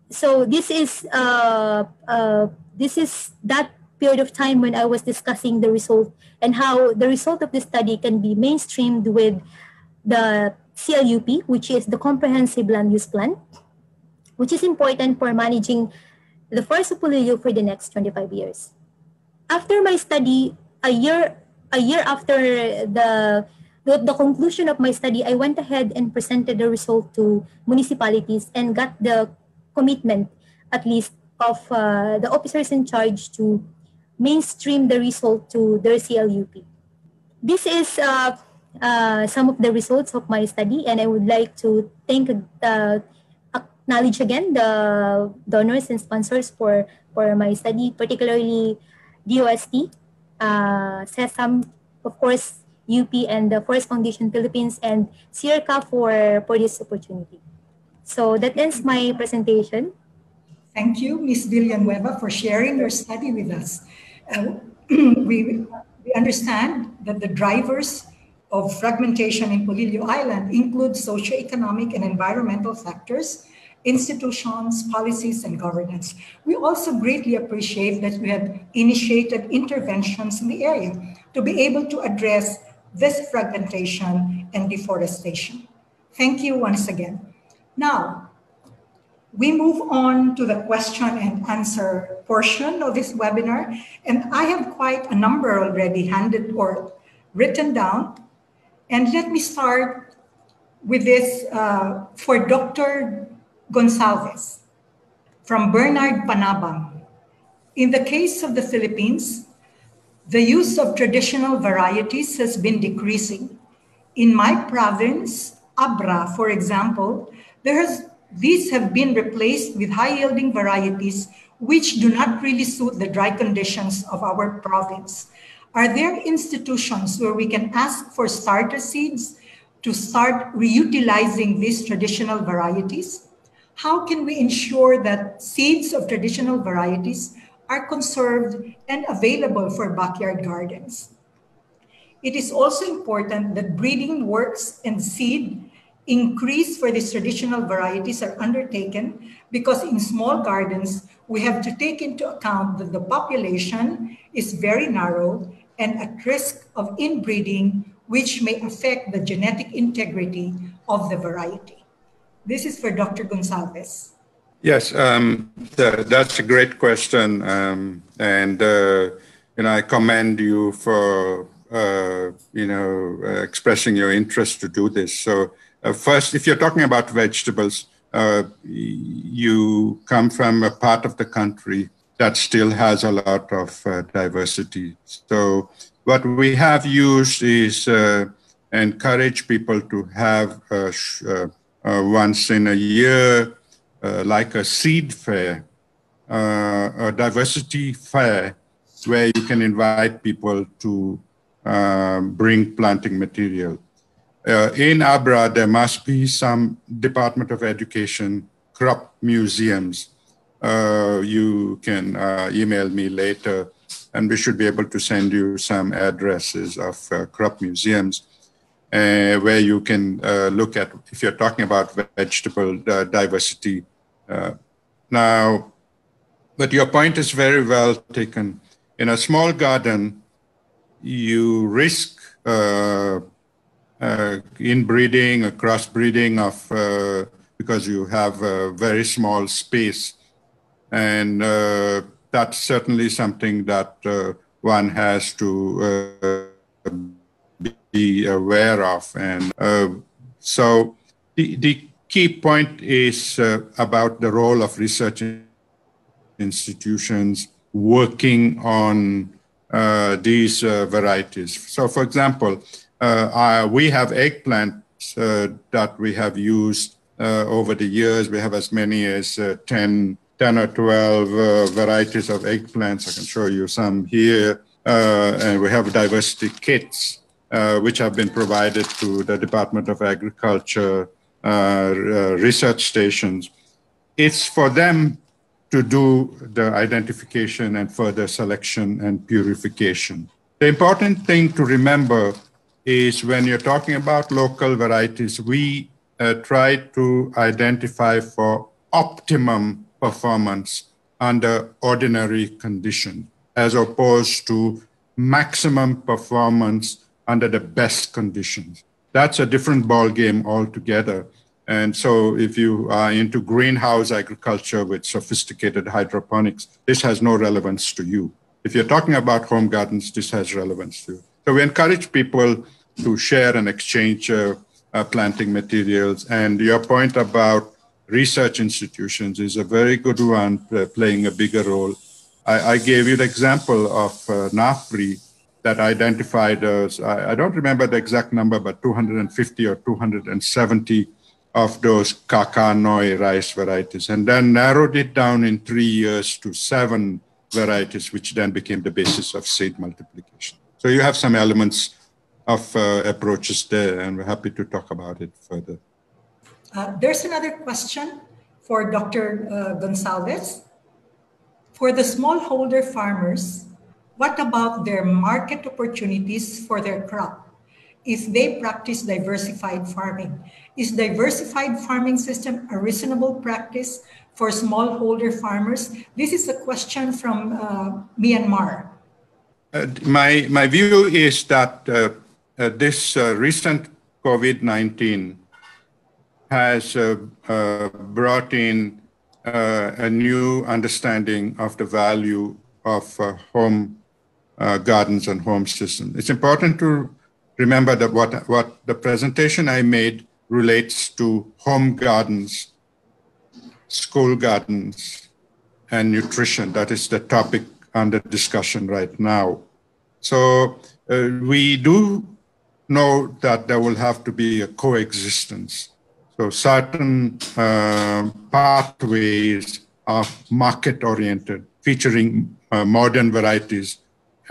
So this is uh, uh, this is that period of time when I was discussing the result and how the result of the study can be mainstreamed with the CLUP, which is the Comprehensive Land Use Plan, which is important for managing the forest of Polillo for the next 25 years. After my study, a year a year after the the, the conclusion of my study, I went ahead and presented the result to municipalities and got the commitment, at least of uh, the officers in charge to mainstream the result to their CLUP. This is uh, uh, some of the results of my study, and I would like to thank uh, acknowledge again the donors and sponsors for, for my study, particularly DOST, uh, SESAM, of course, UP and the Forest Foundation Philippines and SEARCA for, for this opportunity. So that ends my presentation. Thank you, Ms. Villanueva, for sharing your study with us. Uh, [CLEARS THROAT] we, we understand that the drivers of fragmentation in Polillo Island include socioeconomic and environmental factors, institutions, policies, and governance. We also greatly appreciate that we have initiated interventions in the area to be able to address this fragmentation and deforestation. Thank you once again. Now, we move on to the question and answer portion of this webinar. And I have quite a number already handed or written down. And let me start with this uh, for Dr. Gonsalves from Bernard Panabang. In the case of the Philippines, the use of traditional varieties has been decreasing. In my province, Abra, for example, there has, these have been replaced with high-yielding varieties which do not really suit the dry conditions of our province. Are there institutions where we can ask for starter seeds to start reutilizing these traditional varieties? How can we ensure that seeds of traditional varieties are conserved and available for backyard gardens. It is also important that breeding works and seed increase for these traditional varieties are undertaken because in small gardens, we have to take into account that the population is very narrow and at risk of inbreeding, which may affect the genetic integrity of the variety. This is for Dr. Gonsalves. Yes, um, the, that's a great question, um, and uh, you know I commend you for uh, you know uh, expressing your interest to do this. So uh, first, if you're talking about vegetables, uh, you come from a part of the country that still has a lot of uh, diversity. So what we have used is encourage people to have once in a year uh, like a seed fair, uh, a diversity fair, where you can invite people to uh, bring planting material. Uh, in Abra, there must be some Department of Education crop museums. Uh, you can uh, email me later, and we should be able to send you some addresses of crop museums where you can look at, if you're talking about vegetable diversity, uh, now, but your point is very well taken. In a small garden, you risk uh, uh, inbreeding, a crossbreeding of uh, because you have a very small space, and uh, that's certainly something that uh, one has to be aware of. And so, the, the key point is uh, about the role of research institutions working on uh, these uh, varieties. So, for example, uh, we have eggplants uh, that we have used uh, over the years. We have as many as 10, 10 or 12 varieties of eggplants. I can show you some here. and we have diversity kits, which have been provided to the Department of Agriculture uh, uh, research stations, it's for them to do the identification and further selection and purification. The important thing to remember is when you're talking about local varieties, we uh, try to identify for optimum performance under ordinary conditions, as opposed to maximum performance under the best conditions that's a different ball game altogether. And so, if you are into greenhouse agriculture with sophisticated hydroponics, this has no relevance to you. If you're talking about home gardens, this has relevance to you. So, we encourage people to share and exchange uh, uh, planting materials. And your point about research institutions is a very good one, uh, playing a bigger role. I, I, gave you the example of uh, NAFRI that identified as, I, don't remember the exact number, but 250 or 270 of those kaka noi rice varieties, and then narrowed it down in three years to seven varieties, which then became the basis of seed multiplication. So you have some elements of uh, approaches there, and we're happy to talk about it further. Uh, there's another question for Dr. Uh, Gonsalves. For the smallholder farmers, what about their market opportunities for their crop if they practice diversified farming? Is diversified farming system a reasonable practice for smallholder farmers? This is a question from uh, Myanmar. Uh, my, my view is that uh, uh this uh, recent COVID 19 has uh, brought in a new understanding of the value of home gardens and home systems. It's important to remember that what, what the presentation I made relates to home gardens, school gardens, and nutrition. That is the topic under discussion right now. So uh, we do know that there will have to be a coexistence. So certain uh, pathways are market oriented, featuring uh, modern varieties,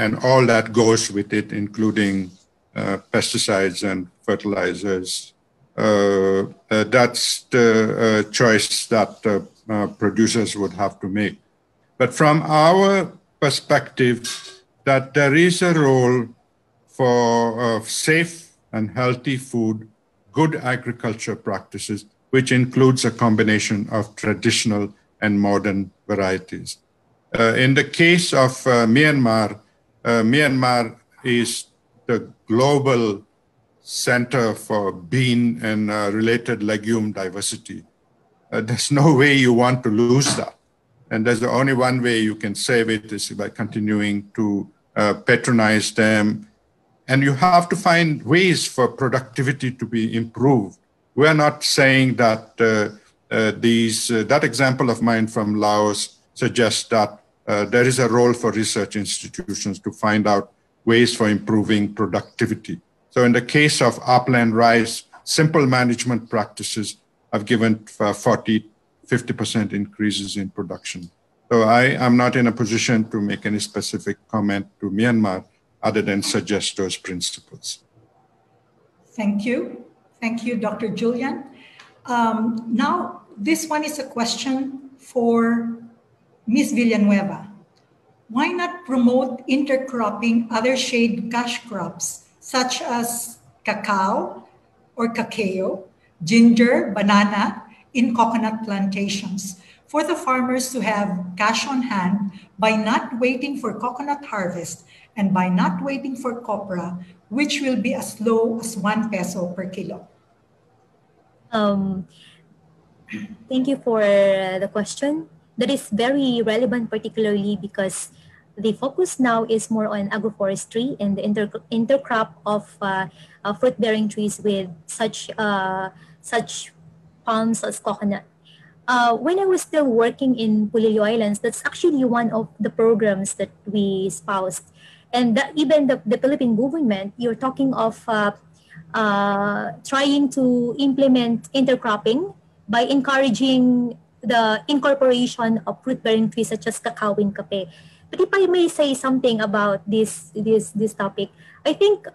and all that goes with it, including uh, pesticides and fertilizers. Uh, uh, that's the choice that producers would have to make. But from our perspective that there is a role for uh, safe and healthy food, good agriculture practices, which includes a combination of traditional and modern varieties. Uh, in the case of uh, Myanmar, uh, Myanmar is the global center for bean and uh, related legume diversity. Uh, there's no way you want to lose that. And there's the only one way you can save it is by continuing to uh, patronize them. And you have to find ways for productivity to be improved. We're not saying that uh, uh, these, that example of mine from Laos suggests that uh, there is a role for research institutions to find out ways for improving productivity. So in the case of upland rice, simple management practices have given 40 50% increases in production. So I am not in a position to make any specific comment to Myanmar other than suggest those principles. Thank you. Thank you, Dr. Julian. Um, now, this one is a question for Ms. Villanueva. Why not promote intercropping other shade cash crops such as cacao or cacao, ginger, banana, in coconut plantations for the farmers to have cash on hand by not waiting for coconut harvest and by not waiting for copra, which will be as low as one peso per kilo. Um, thank you for the question. That is very relevant, particularly because the focus now is more on agroforestry and the inter intercrop of uh, uh, fruit-bearing trees with such uh, such palms as coconut. Uh, when I was still working in Polillo Islands, that's actually one of the programs that we espoused. And even the, the Philippine government, you're talking of uh, uh, trying to implement intercropping by encouraging the incorporation of fruit-bearing trees such as cacao and cafe. But if I may say something about this, this, this topic, I think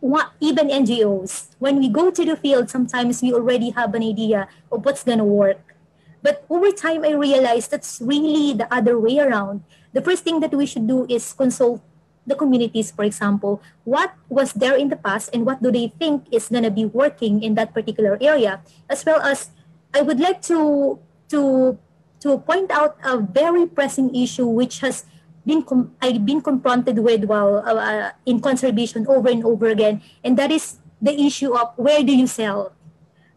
what, even NGOs, when we go to the field, sometimes we already have an idea of what's going to work. But over time, I realized that's really the other way around. The first thing that we should do is consult the communities, for example, what was there in the past and what do they think is going to be working in that particular area, as well as I would like to to to point out a very pressing issue which has been com- I've been confronted with while uh, uh, in conservation over and over again, and that is the issue of where do you sell.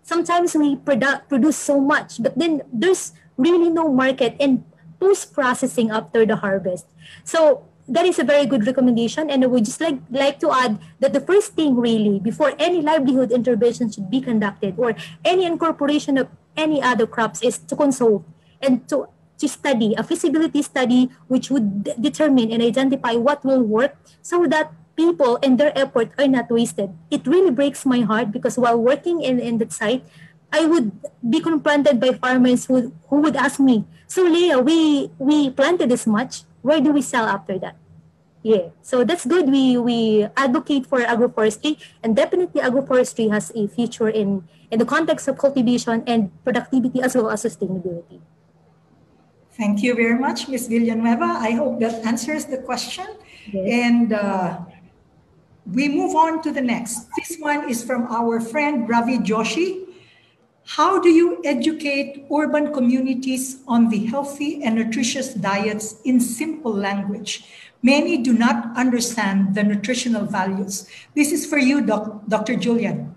Sometimes we produ- produce so much, but then there's really no market and post processing after the harvest. So that is a very good recommendation, and I would just like like to add that the first thing really before any livelihood intervention should be conducted or any incorporation of any other crops is to consult and to to study a feasibility study which would d- determine and identify what will work so that people and their effort are not wasted. It really breaks my heart because while working in, in that site, I would be confronted by farmers who, who would ask me, so Leah, we, we planted this much, where do we sell after that? Yeah, so that's good. We, we advocate for agroforestry and definitely agroforestry has a future in, in the context of cultivation and productivity as well as sustainability. Thank you very much, Ms. Villanueva. I hope that answers the question. Yes. And uh, we move on to the next. This one is from our friend Ravi Joshi. How do you educate urban communities on the healthy and nutritious diets in simple language? Many do not understand the nutritional values. This is for you, doc, Dr. Julian.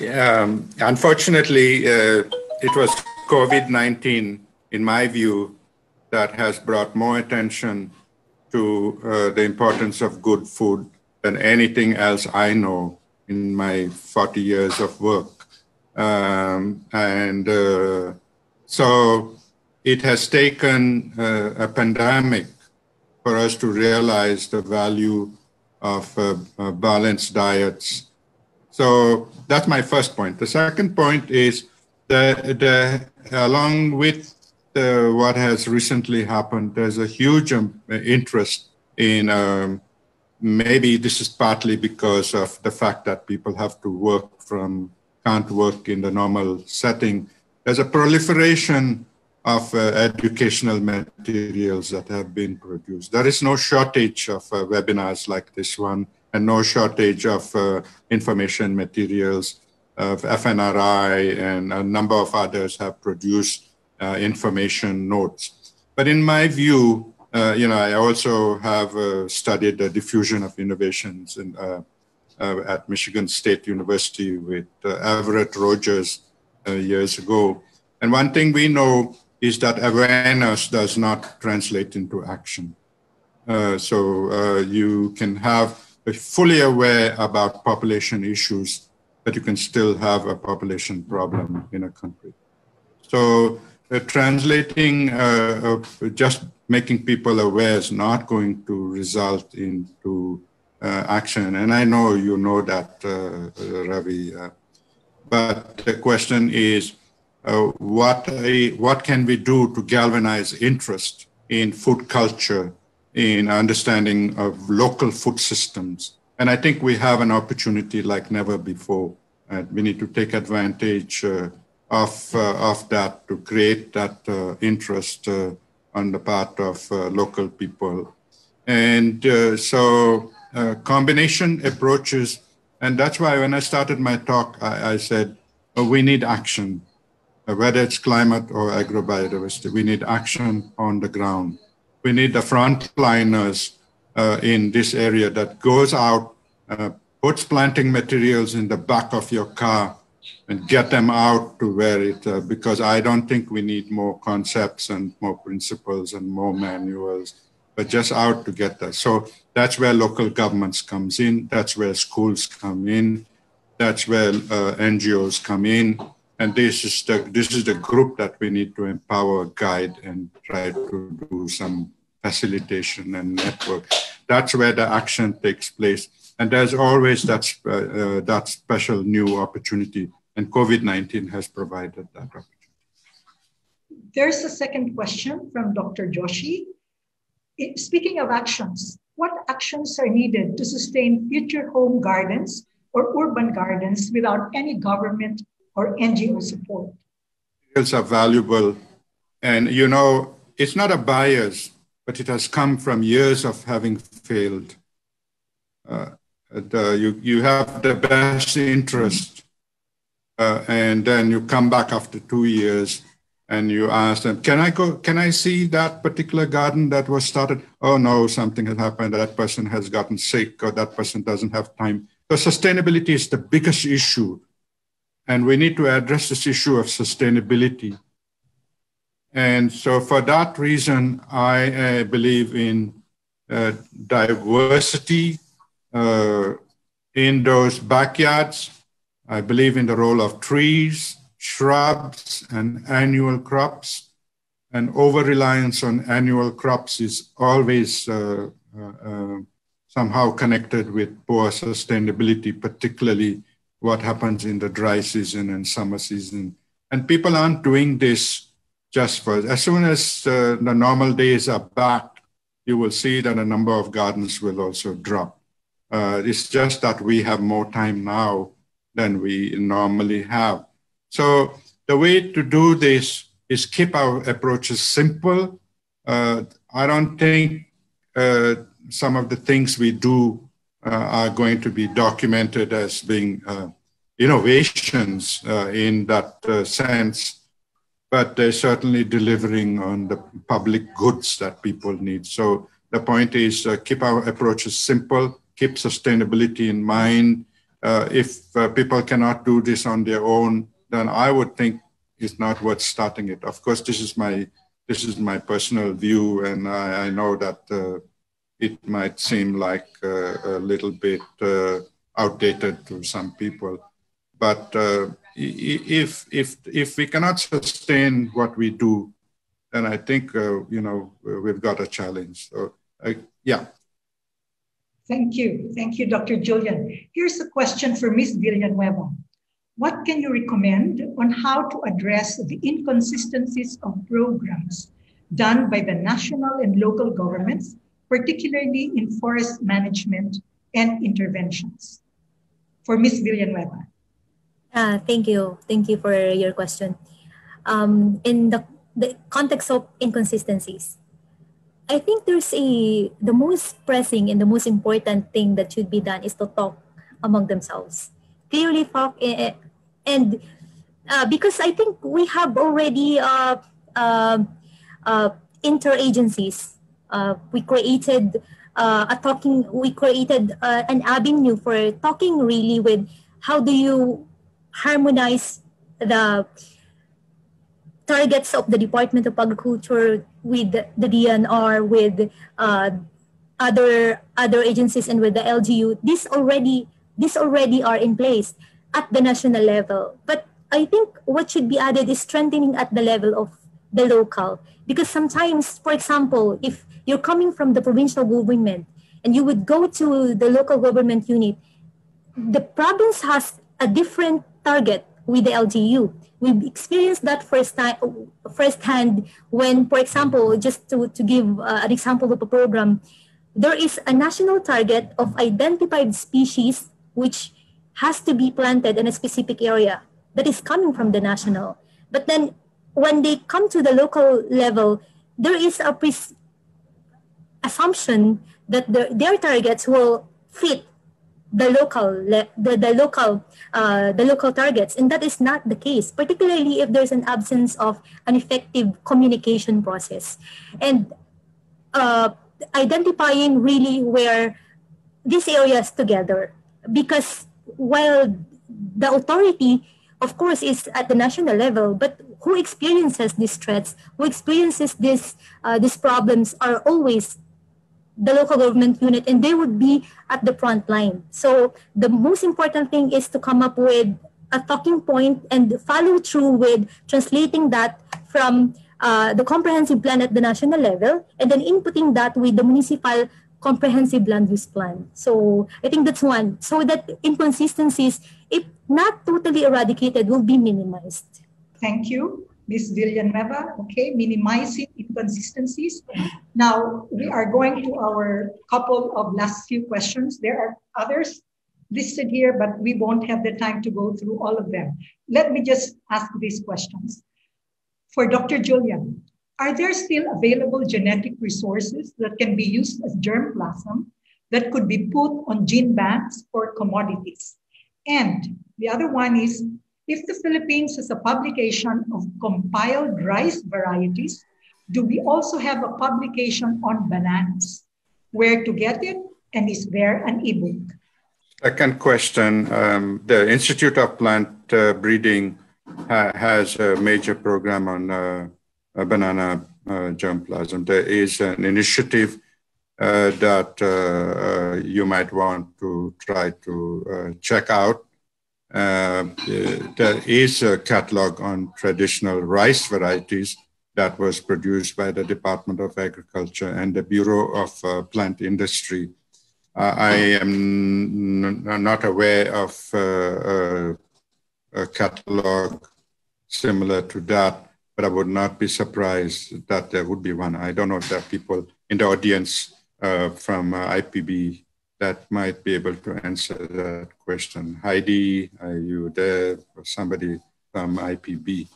Um, unfortunately, uh, it was COVID 19, in my view, that has brought more attention to uh, the importance of good food than anything else I know in my 40 years of work. Um, and uh, so it has taken uh, a pandemic for us to realize the value of uh, uh, balanced diets. So that's my first point. The second point is that the, along with the, what has recently happened, there's a huge um, interest in um, maybe this is partly because of the fact that people have to work from can't work in the normal setting. There's a proliferation of uh, educational materials that have been produced. There is no shortage of uh, webinars like this one, and no shortage of uh, information materials. Of FNRI and a number of others have produced uh, information notes. But in my view, uh, you know, I also have uh, studied the diffusion of innovations in, uh, uh at Michigan State University with Everett Rogers years ago. And one thing we know is that awareness does not translate into action. so you can have fully aware about population issues, but you can still have a population problem in a country. So uh, translating uh, uh, just making people aware is not going to result into uh, action. And I know you know that, uh, Ravi. Uh, but the question is, what what can we do to galvanize interest in food culture, in understanding of local food systems? And I think we have an opportunity like never before. And we need to take advantage of, uh, of that to create that uh, interest uh, on the part of local people. And so combination approaches, and that's why when I started my talk, I, I said, oh, we need action, whether it's climate or agrobiodiversity, we need action on the ground. We need the frontliners uh, in this area that goes out, uh, puts planting materials in the back of your car, and get them out to where it uh, because i don't think we need more concepts and more principles and more manuals but just out to get that. So that's where local governments comes in that's where schools come in that's where uh, ngos come in and this is the this is the group that we need to empower guide and try to do some facilitation and network that's where the action takes place and there's always that, uh, uh, that special new opportunity, and COVID 19 has provided that opportunity. There's a second question from Dr. Joshi. Speaking of actions, what actions are needed to sustain future home gardens or urban gardens without any government or NGO support? Materials are valuable. And you know, it's not a bias, but it has come from years of having failed. Uh, the, you, you have the best interest, uh, and then you come back after two years and you ask them, can I go, can I see that particular garden that was started? Oh no, something has happened. That person has gotten sick or that person doesn't have time. So sustainability is the biggest issue. And we need to address this issue of sustainability. And so for that reason, I uh, believe in uh, diversity uh, in those backyards. I believe in the role of trees, shrubs and annual crops. And over reliance on annual crops is always uh, uh, uh, somehow connected with poor sustainability, particularly what happens in the dry season and summer season. And people aren't doing this just for, as soon as uh, the normal days are back, you will see that a number of gardens will also drop. Uh, it's just that we have more time now than we normally have. So the way to do this is keep our approaches simple. Uh, I don't think uh, some of the things we do uh, are going to be documented as being uh, innovations in that sense, but they're certainly delivering on the public goods that people need. So the point is keep our approaches simple, keep sustainability in mind. if people cannot do this on their own, then I would think it's not worth starting it. Of course, this is my this is my personal view, and I, I know that uh, it might seem like uh, a little bit uh, outdated to some people, but uh, if if if we cannot sustain what we do, then I think uh, you know we've got a challenge. So yeah. Thank you. Thank you, Dr. Julian. Here's a question for Ms. Villanueva. What can you recommend on how to address the inconsistencies of programs done by the national and local governments, particularly in forest management and interventions? For Ms. Villanueva. Uh, thank you. Thank you for your question. Um, in the, the context of inconsistencies, I think there's a the most pressing and the most important thing that should be done is to talk among themselves clearly talk eh, eh, and uh, because I think we have already uh, uh, uh, interagencies. Uh, we created uh, a talking. We created an avenue for talking really with how do you harmonize the targets of the Department of Agriculture with the DNR, with uh, other other agencies, and with the LGU. This already these already are in place at the national level. But I think what should be added is strengthening at the level of the local. Because sometimes, for example, if you're coming from the provincial government and you would go to the local government unit, the province has a different target with the LGU. We've experienced that first time, firsthand when, for example, just to, to give uh, an example of a program, there is a national target of identified species which has to be planted in a specific area that is coming from the national. But then when they come to the local level, there is a assumption that the, their targets will fit the local the, the local uh, the local targets and that is not the case particularly if there's an absence of an effective communication process. And uh, identifying really where these areas together because while the authority, of course, is at the national level, but who experiences these threats, who experiences this, uh, these problems are always the local government unit and they would be at the front line. So the most important thing is to come up with a talking point and follow through with translating that from uh, the comprehensive plan at the national level and then inputting that with the municipal comprehensive land use plan. So I think that's one. So that inconsistencies, if not totally eradicated, will be minimized. Thank you, Ms. Villanueva. Okay, minimizing inconsistencies. Now we are going to our couple of last few questions. There are others listed here, but we won't have the time to go through all of them. Let me just ask these questions. For Dr. Julian, are there still available genetic resources that can be used as germplasm that could be put on gene banks or commodities? And the other one is if the Philippines has a publication of compiled rice varieties, do we also have a publication on bananas? Where to get it? And is there an ebook? Second question um, The Institute of Plant uh, Breeding ha- has a major program on uh, banana uh, germplasm. There is an initiative uh, that uh, you might want to try to check out. Uh, there is a catalog on traditional rice varieties that was produced by the Department of Agriculture and the Bureau of uh, Plant Industry. Uh, I am not aware of uh, a catalog similar to that, but I would not be surprised that there would be one. I don't know if there are people in the audience uh, from uh, IPB that might be able to answer that question. Heidi, are you there? Or somebody from IPB.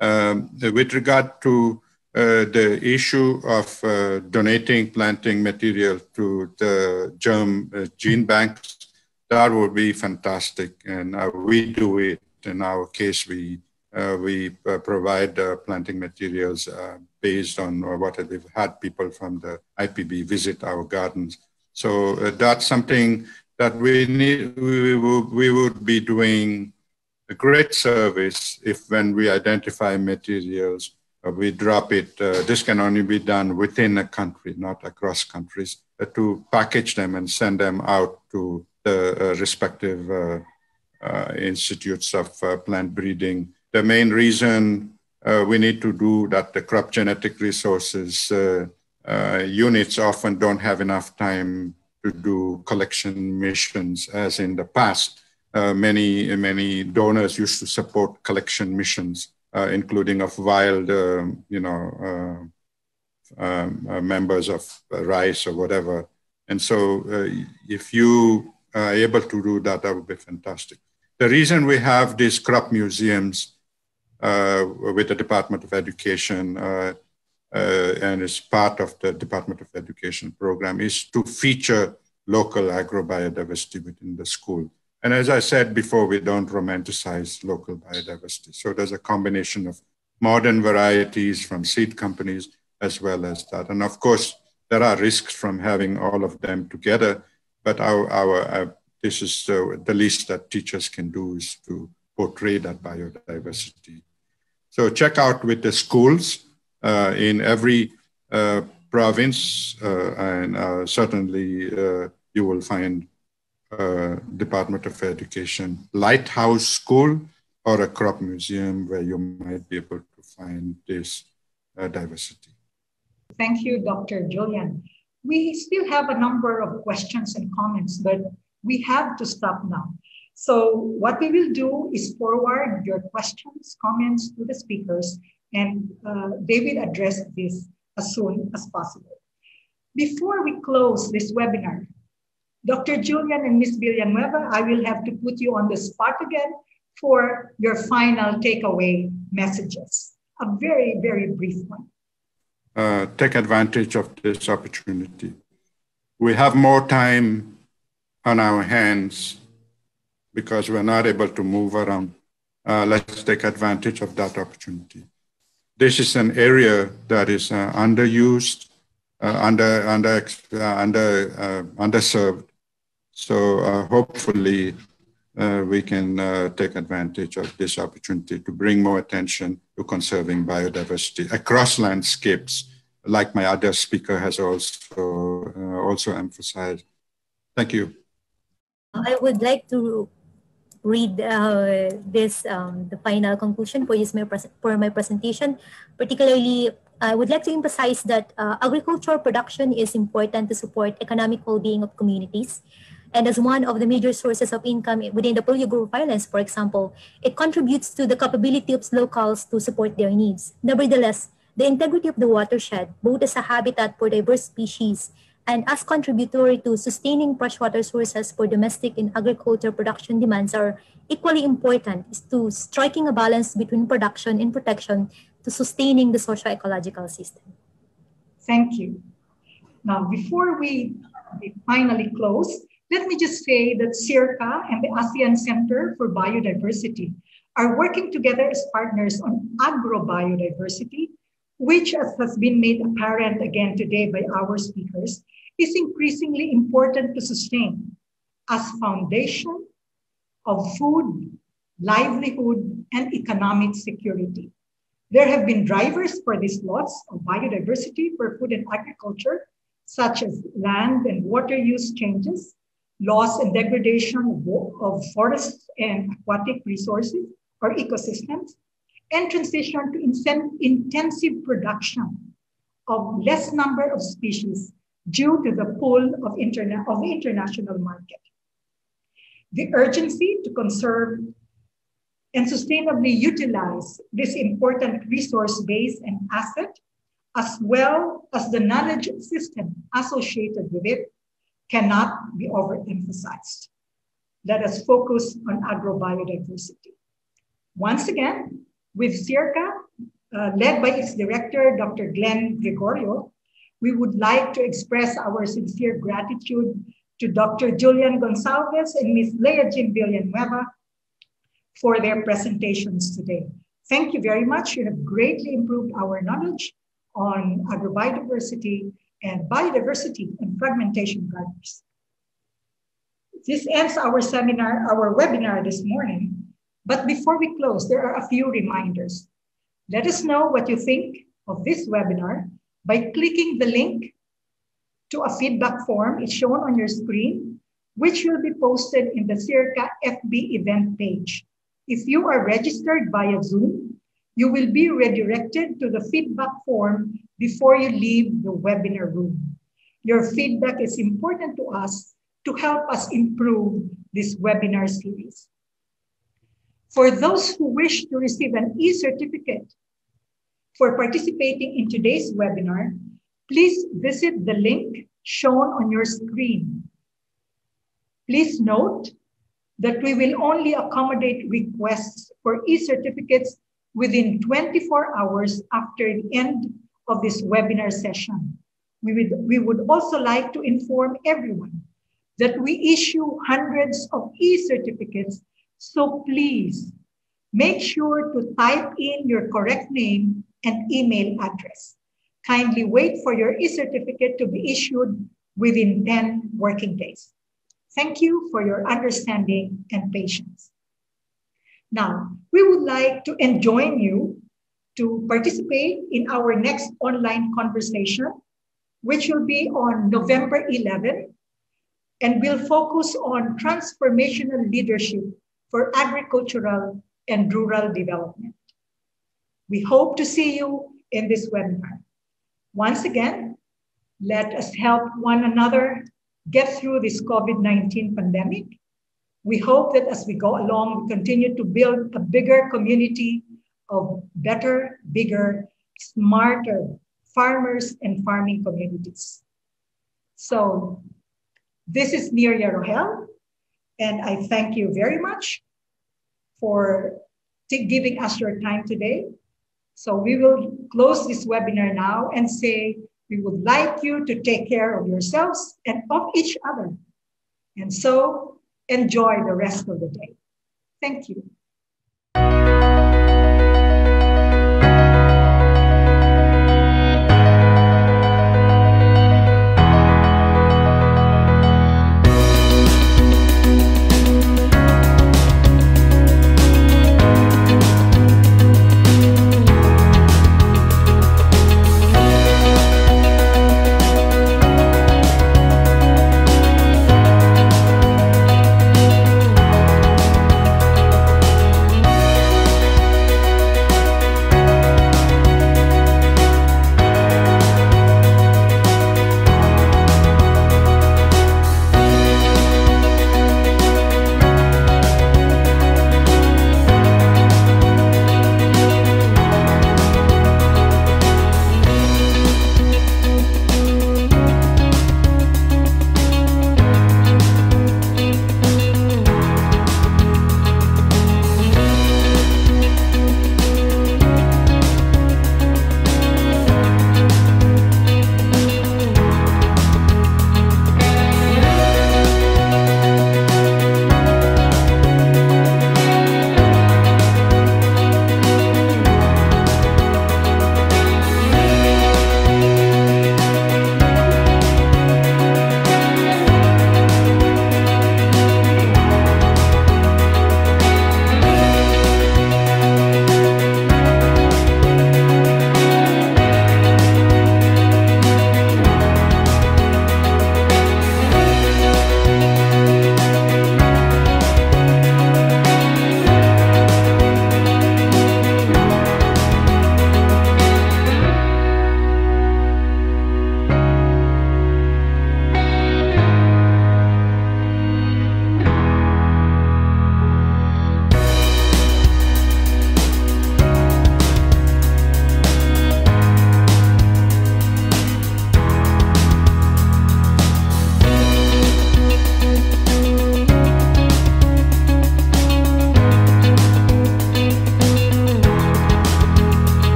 Um, with regard to uh, the issue of uh, donating planting material to the germ uh, gene banks, that would be fantastic. And uh, we do it. In our case, we uh, we uh, provide planting materials based on what we've had people from the IPB visit our gardens. So that's something that we need. We, we would be doing a great service if when we identify materials, uh, we drop it. Uh, this can only be done within a country, not across countries, uh, to package them and send them out to the uh, respective uh, uh, institutes of plant breeding. The main reason we need to do that, the crop genetic resources units often don't have enough time to do collection missions as in the past uh, many many donors used to support collection missions, uh, including of wild, um, you know, uh, um, uh, members of rice or whatever. And so, uh, if you are able to do that, that would be fantastic. The reason we have these crop museums with the Department of Education and is part of the Department of Education program is to feature local agrobiodiversity within the school. And as I said before, we don't romanticize local biodiversity. So there's a combination of modern varieties from seed companies as well as that. And of course, there are risks from having all of them together, but our, our uh, this is uh, the least that teachers can do is to portray that biodiversity. So check out with the schools uh, in every uh, province, uh, and uh, certainly you will find uh, Department of Education lighthouse school or a crop museum where you might be able to find this uh, diversity. Thank you, Dr. Julian. We still have a number of questions and comments, but we have to stop now. So what we will do is forward your questions, comments to the speakers, and uh, they will address this as soon as possible. Before we close this webinar, Dr. Julian and Ms. Villanueva, I will have to put you on the spot again for your final takeaway messages. A very, very brief one. Uh, take advantage of this opportunity. We have more time on our hands because we're not able to move around. Uh, let's take advantage of that opportunity. This is an area that is uh, underused, uh, under, under, uh, under, uh, underserved, so uh, hopefully we can take advantage of this opportunity to bring more attention to conserving biodiversity across landscapes, like my other speaker has also also emphasized. Thank you. I would like to read uh, this um, the final conclusion for my for my presentation. Particularly, I would like to emphasize that uh, agricultural production is important to support economic well-being of communities. And as one of the major sources of income within the Polillo Group of Islands, for example, it contributes to the capability of locals to support their needs. Nevertheless, the integrity of the watershed, both as a habitat for diverse species and as contributory to sustaining freshwater sources for domestic and agriculture production demands are equally important is to striking a balance between production and protection to sustaining the socio-ecological system. Thank you. Now, before we finally close, let me just say that SEARCA and the ASEAN Center for Biodiversity are working together as partners on agrobiodiversity, which, as has been made apparent again today by our speakers, is increasingly important to sustain as foundation of food, livelihood, and economic security. There have been drivers for these loss of biodiversity for food and agriculture, such as land and water use changes, loss and degradation of forests and aquatic resources or ecosystems, and transition to intensive production of less number of species due to the pull of, interna of the international market. The urgency to conserve and sustainably utilize this important resource base and asset, as well as the knowledge system associated with it, cannot be overemphasized. Let us focus on agrobiodiversity. Once again, with SEARCA, uh, led by its director, Dr. Glenn Gregorio, we would like to express our sincere gratitude to Dr. Julian Gonsalves and Ms. Leajim Villanueva for their presentations today. Thank you very much. You have greatly improved our knowledge on agrobiodiversity and biodiversity and fragmentation drivers. This ends our seminar, our webinar this morning. But before we close, there are a few reminders. Let us know what you think of this webinar by clicking the link to a feedback form. It's shown on your screen, which will be posted in the SEARCA FB event page. If you are registered via Zoom, you will be redirected to the feedback form before you leave the webinar room. Your feedback is important to us to help us improve this webinar series. For those who wish to receive an e-certificate for participating in today's webinar, please visit the link shown on your screen. Please note that we will only accommodate requests for e-certificates within 24 hours after the end of this webinar session. We would, we would also like to inform everyone that we issue hundreds of e-certificates, so please make sure to type in your correct name and email address. Kindly wait for your e-certificate to be issued within 10 working days. Thank you for your understanding and patience. Now, we would like to enjoin you to participate in our next online conversation, which will be on November 11, and will focus on transformational leadership for agricultural and rural development. We hope to see you in this webinar. Once again, let us help one another get through this COVID-19 pandemic. We hope that as we go along, we continue to build a bigger community of better, bigger, smarter farmers and farming communities. So this is Miria Rohel, and I thank you very much for giving us your time today. So we will close this webinar now and say, we would like you to take care of yourselves and of each other. And so enjoy the rest of the day. Thank you.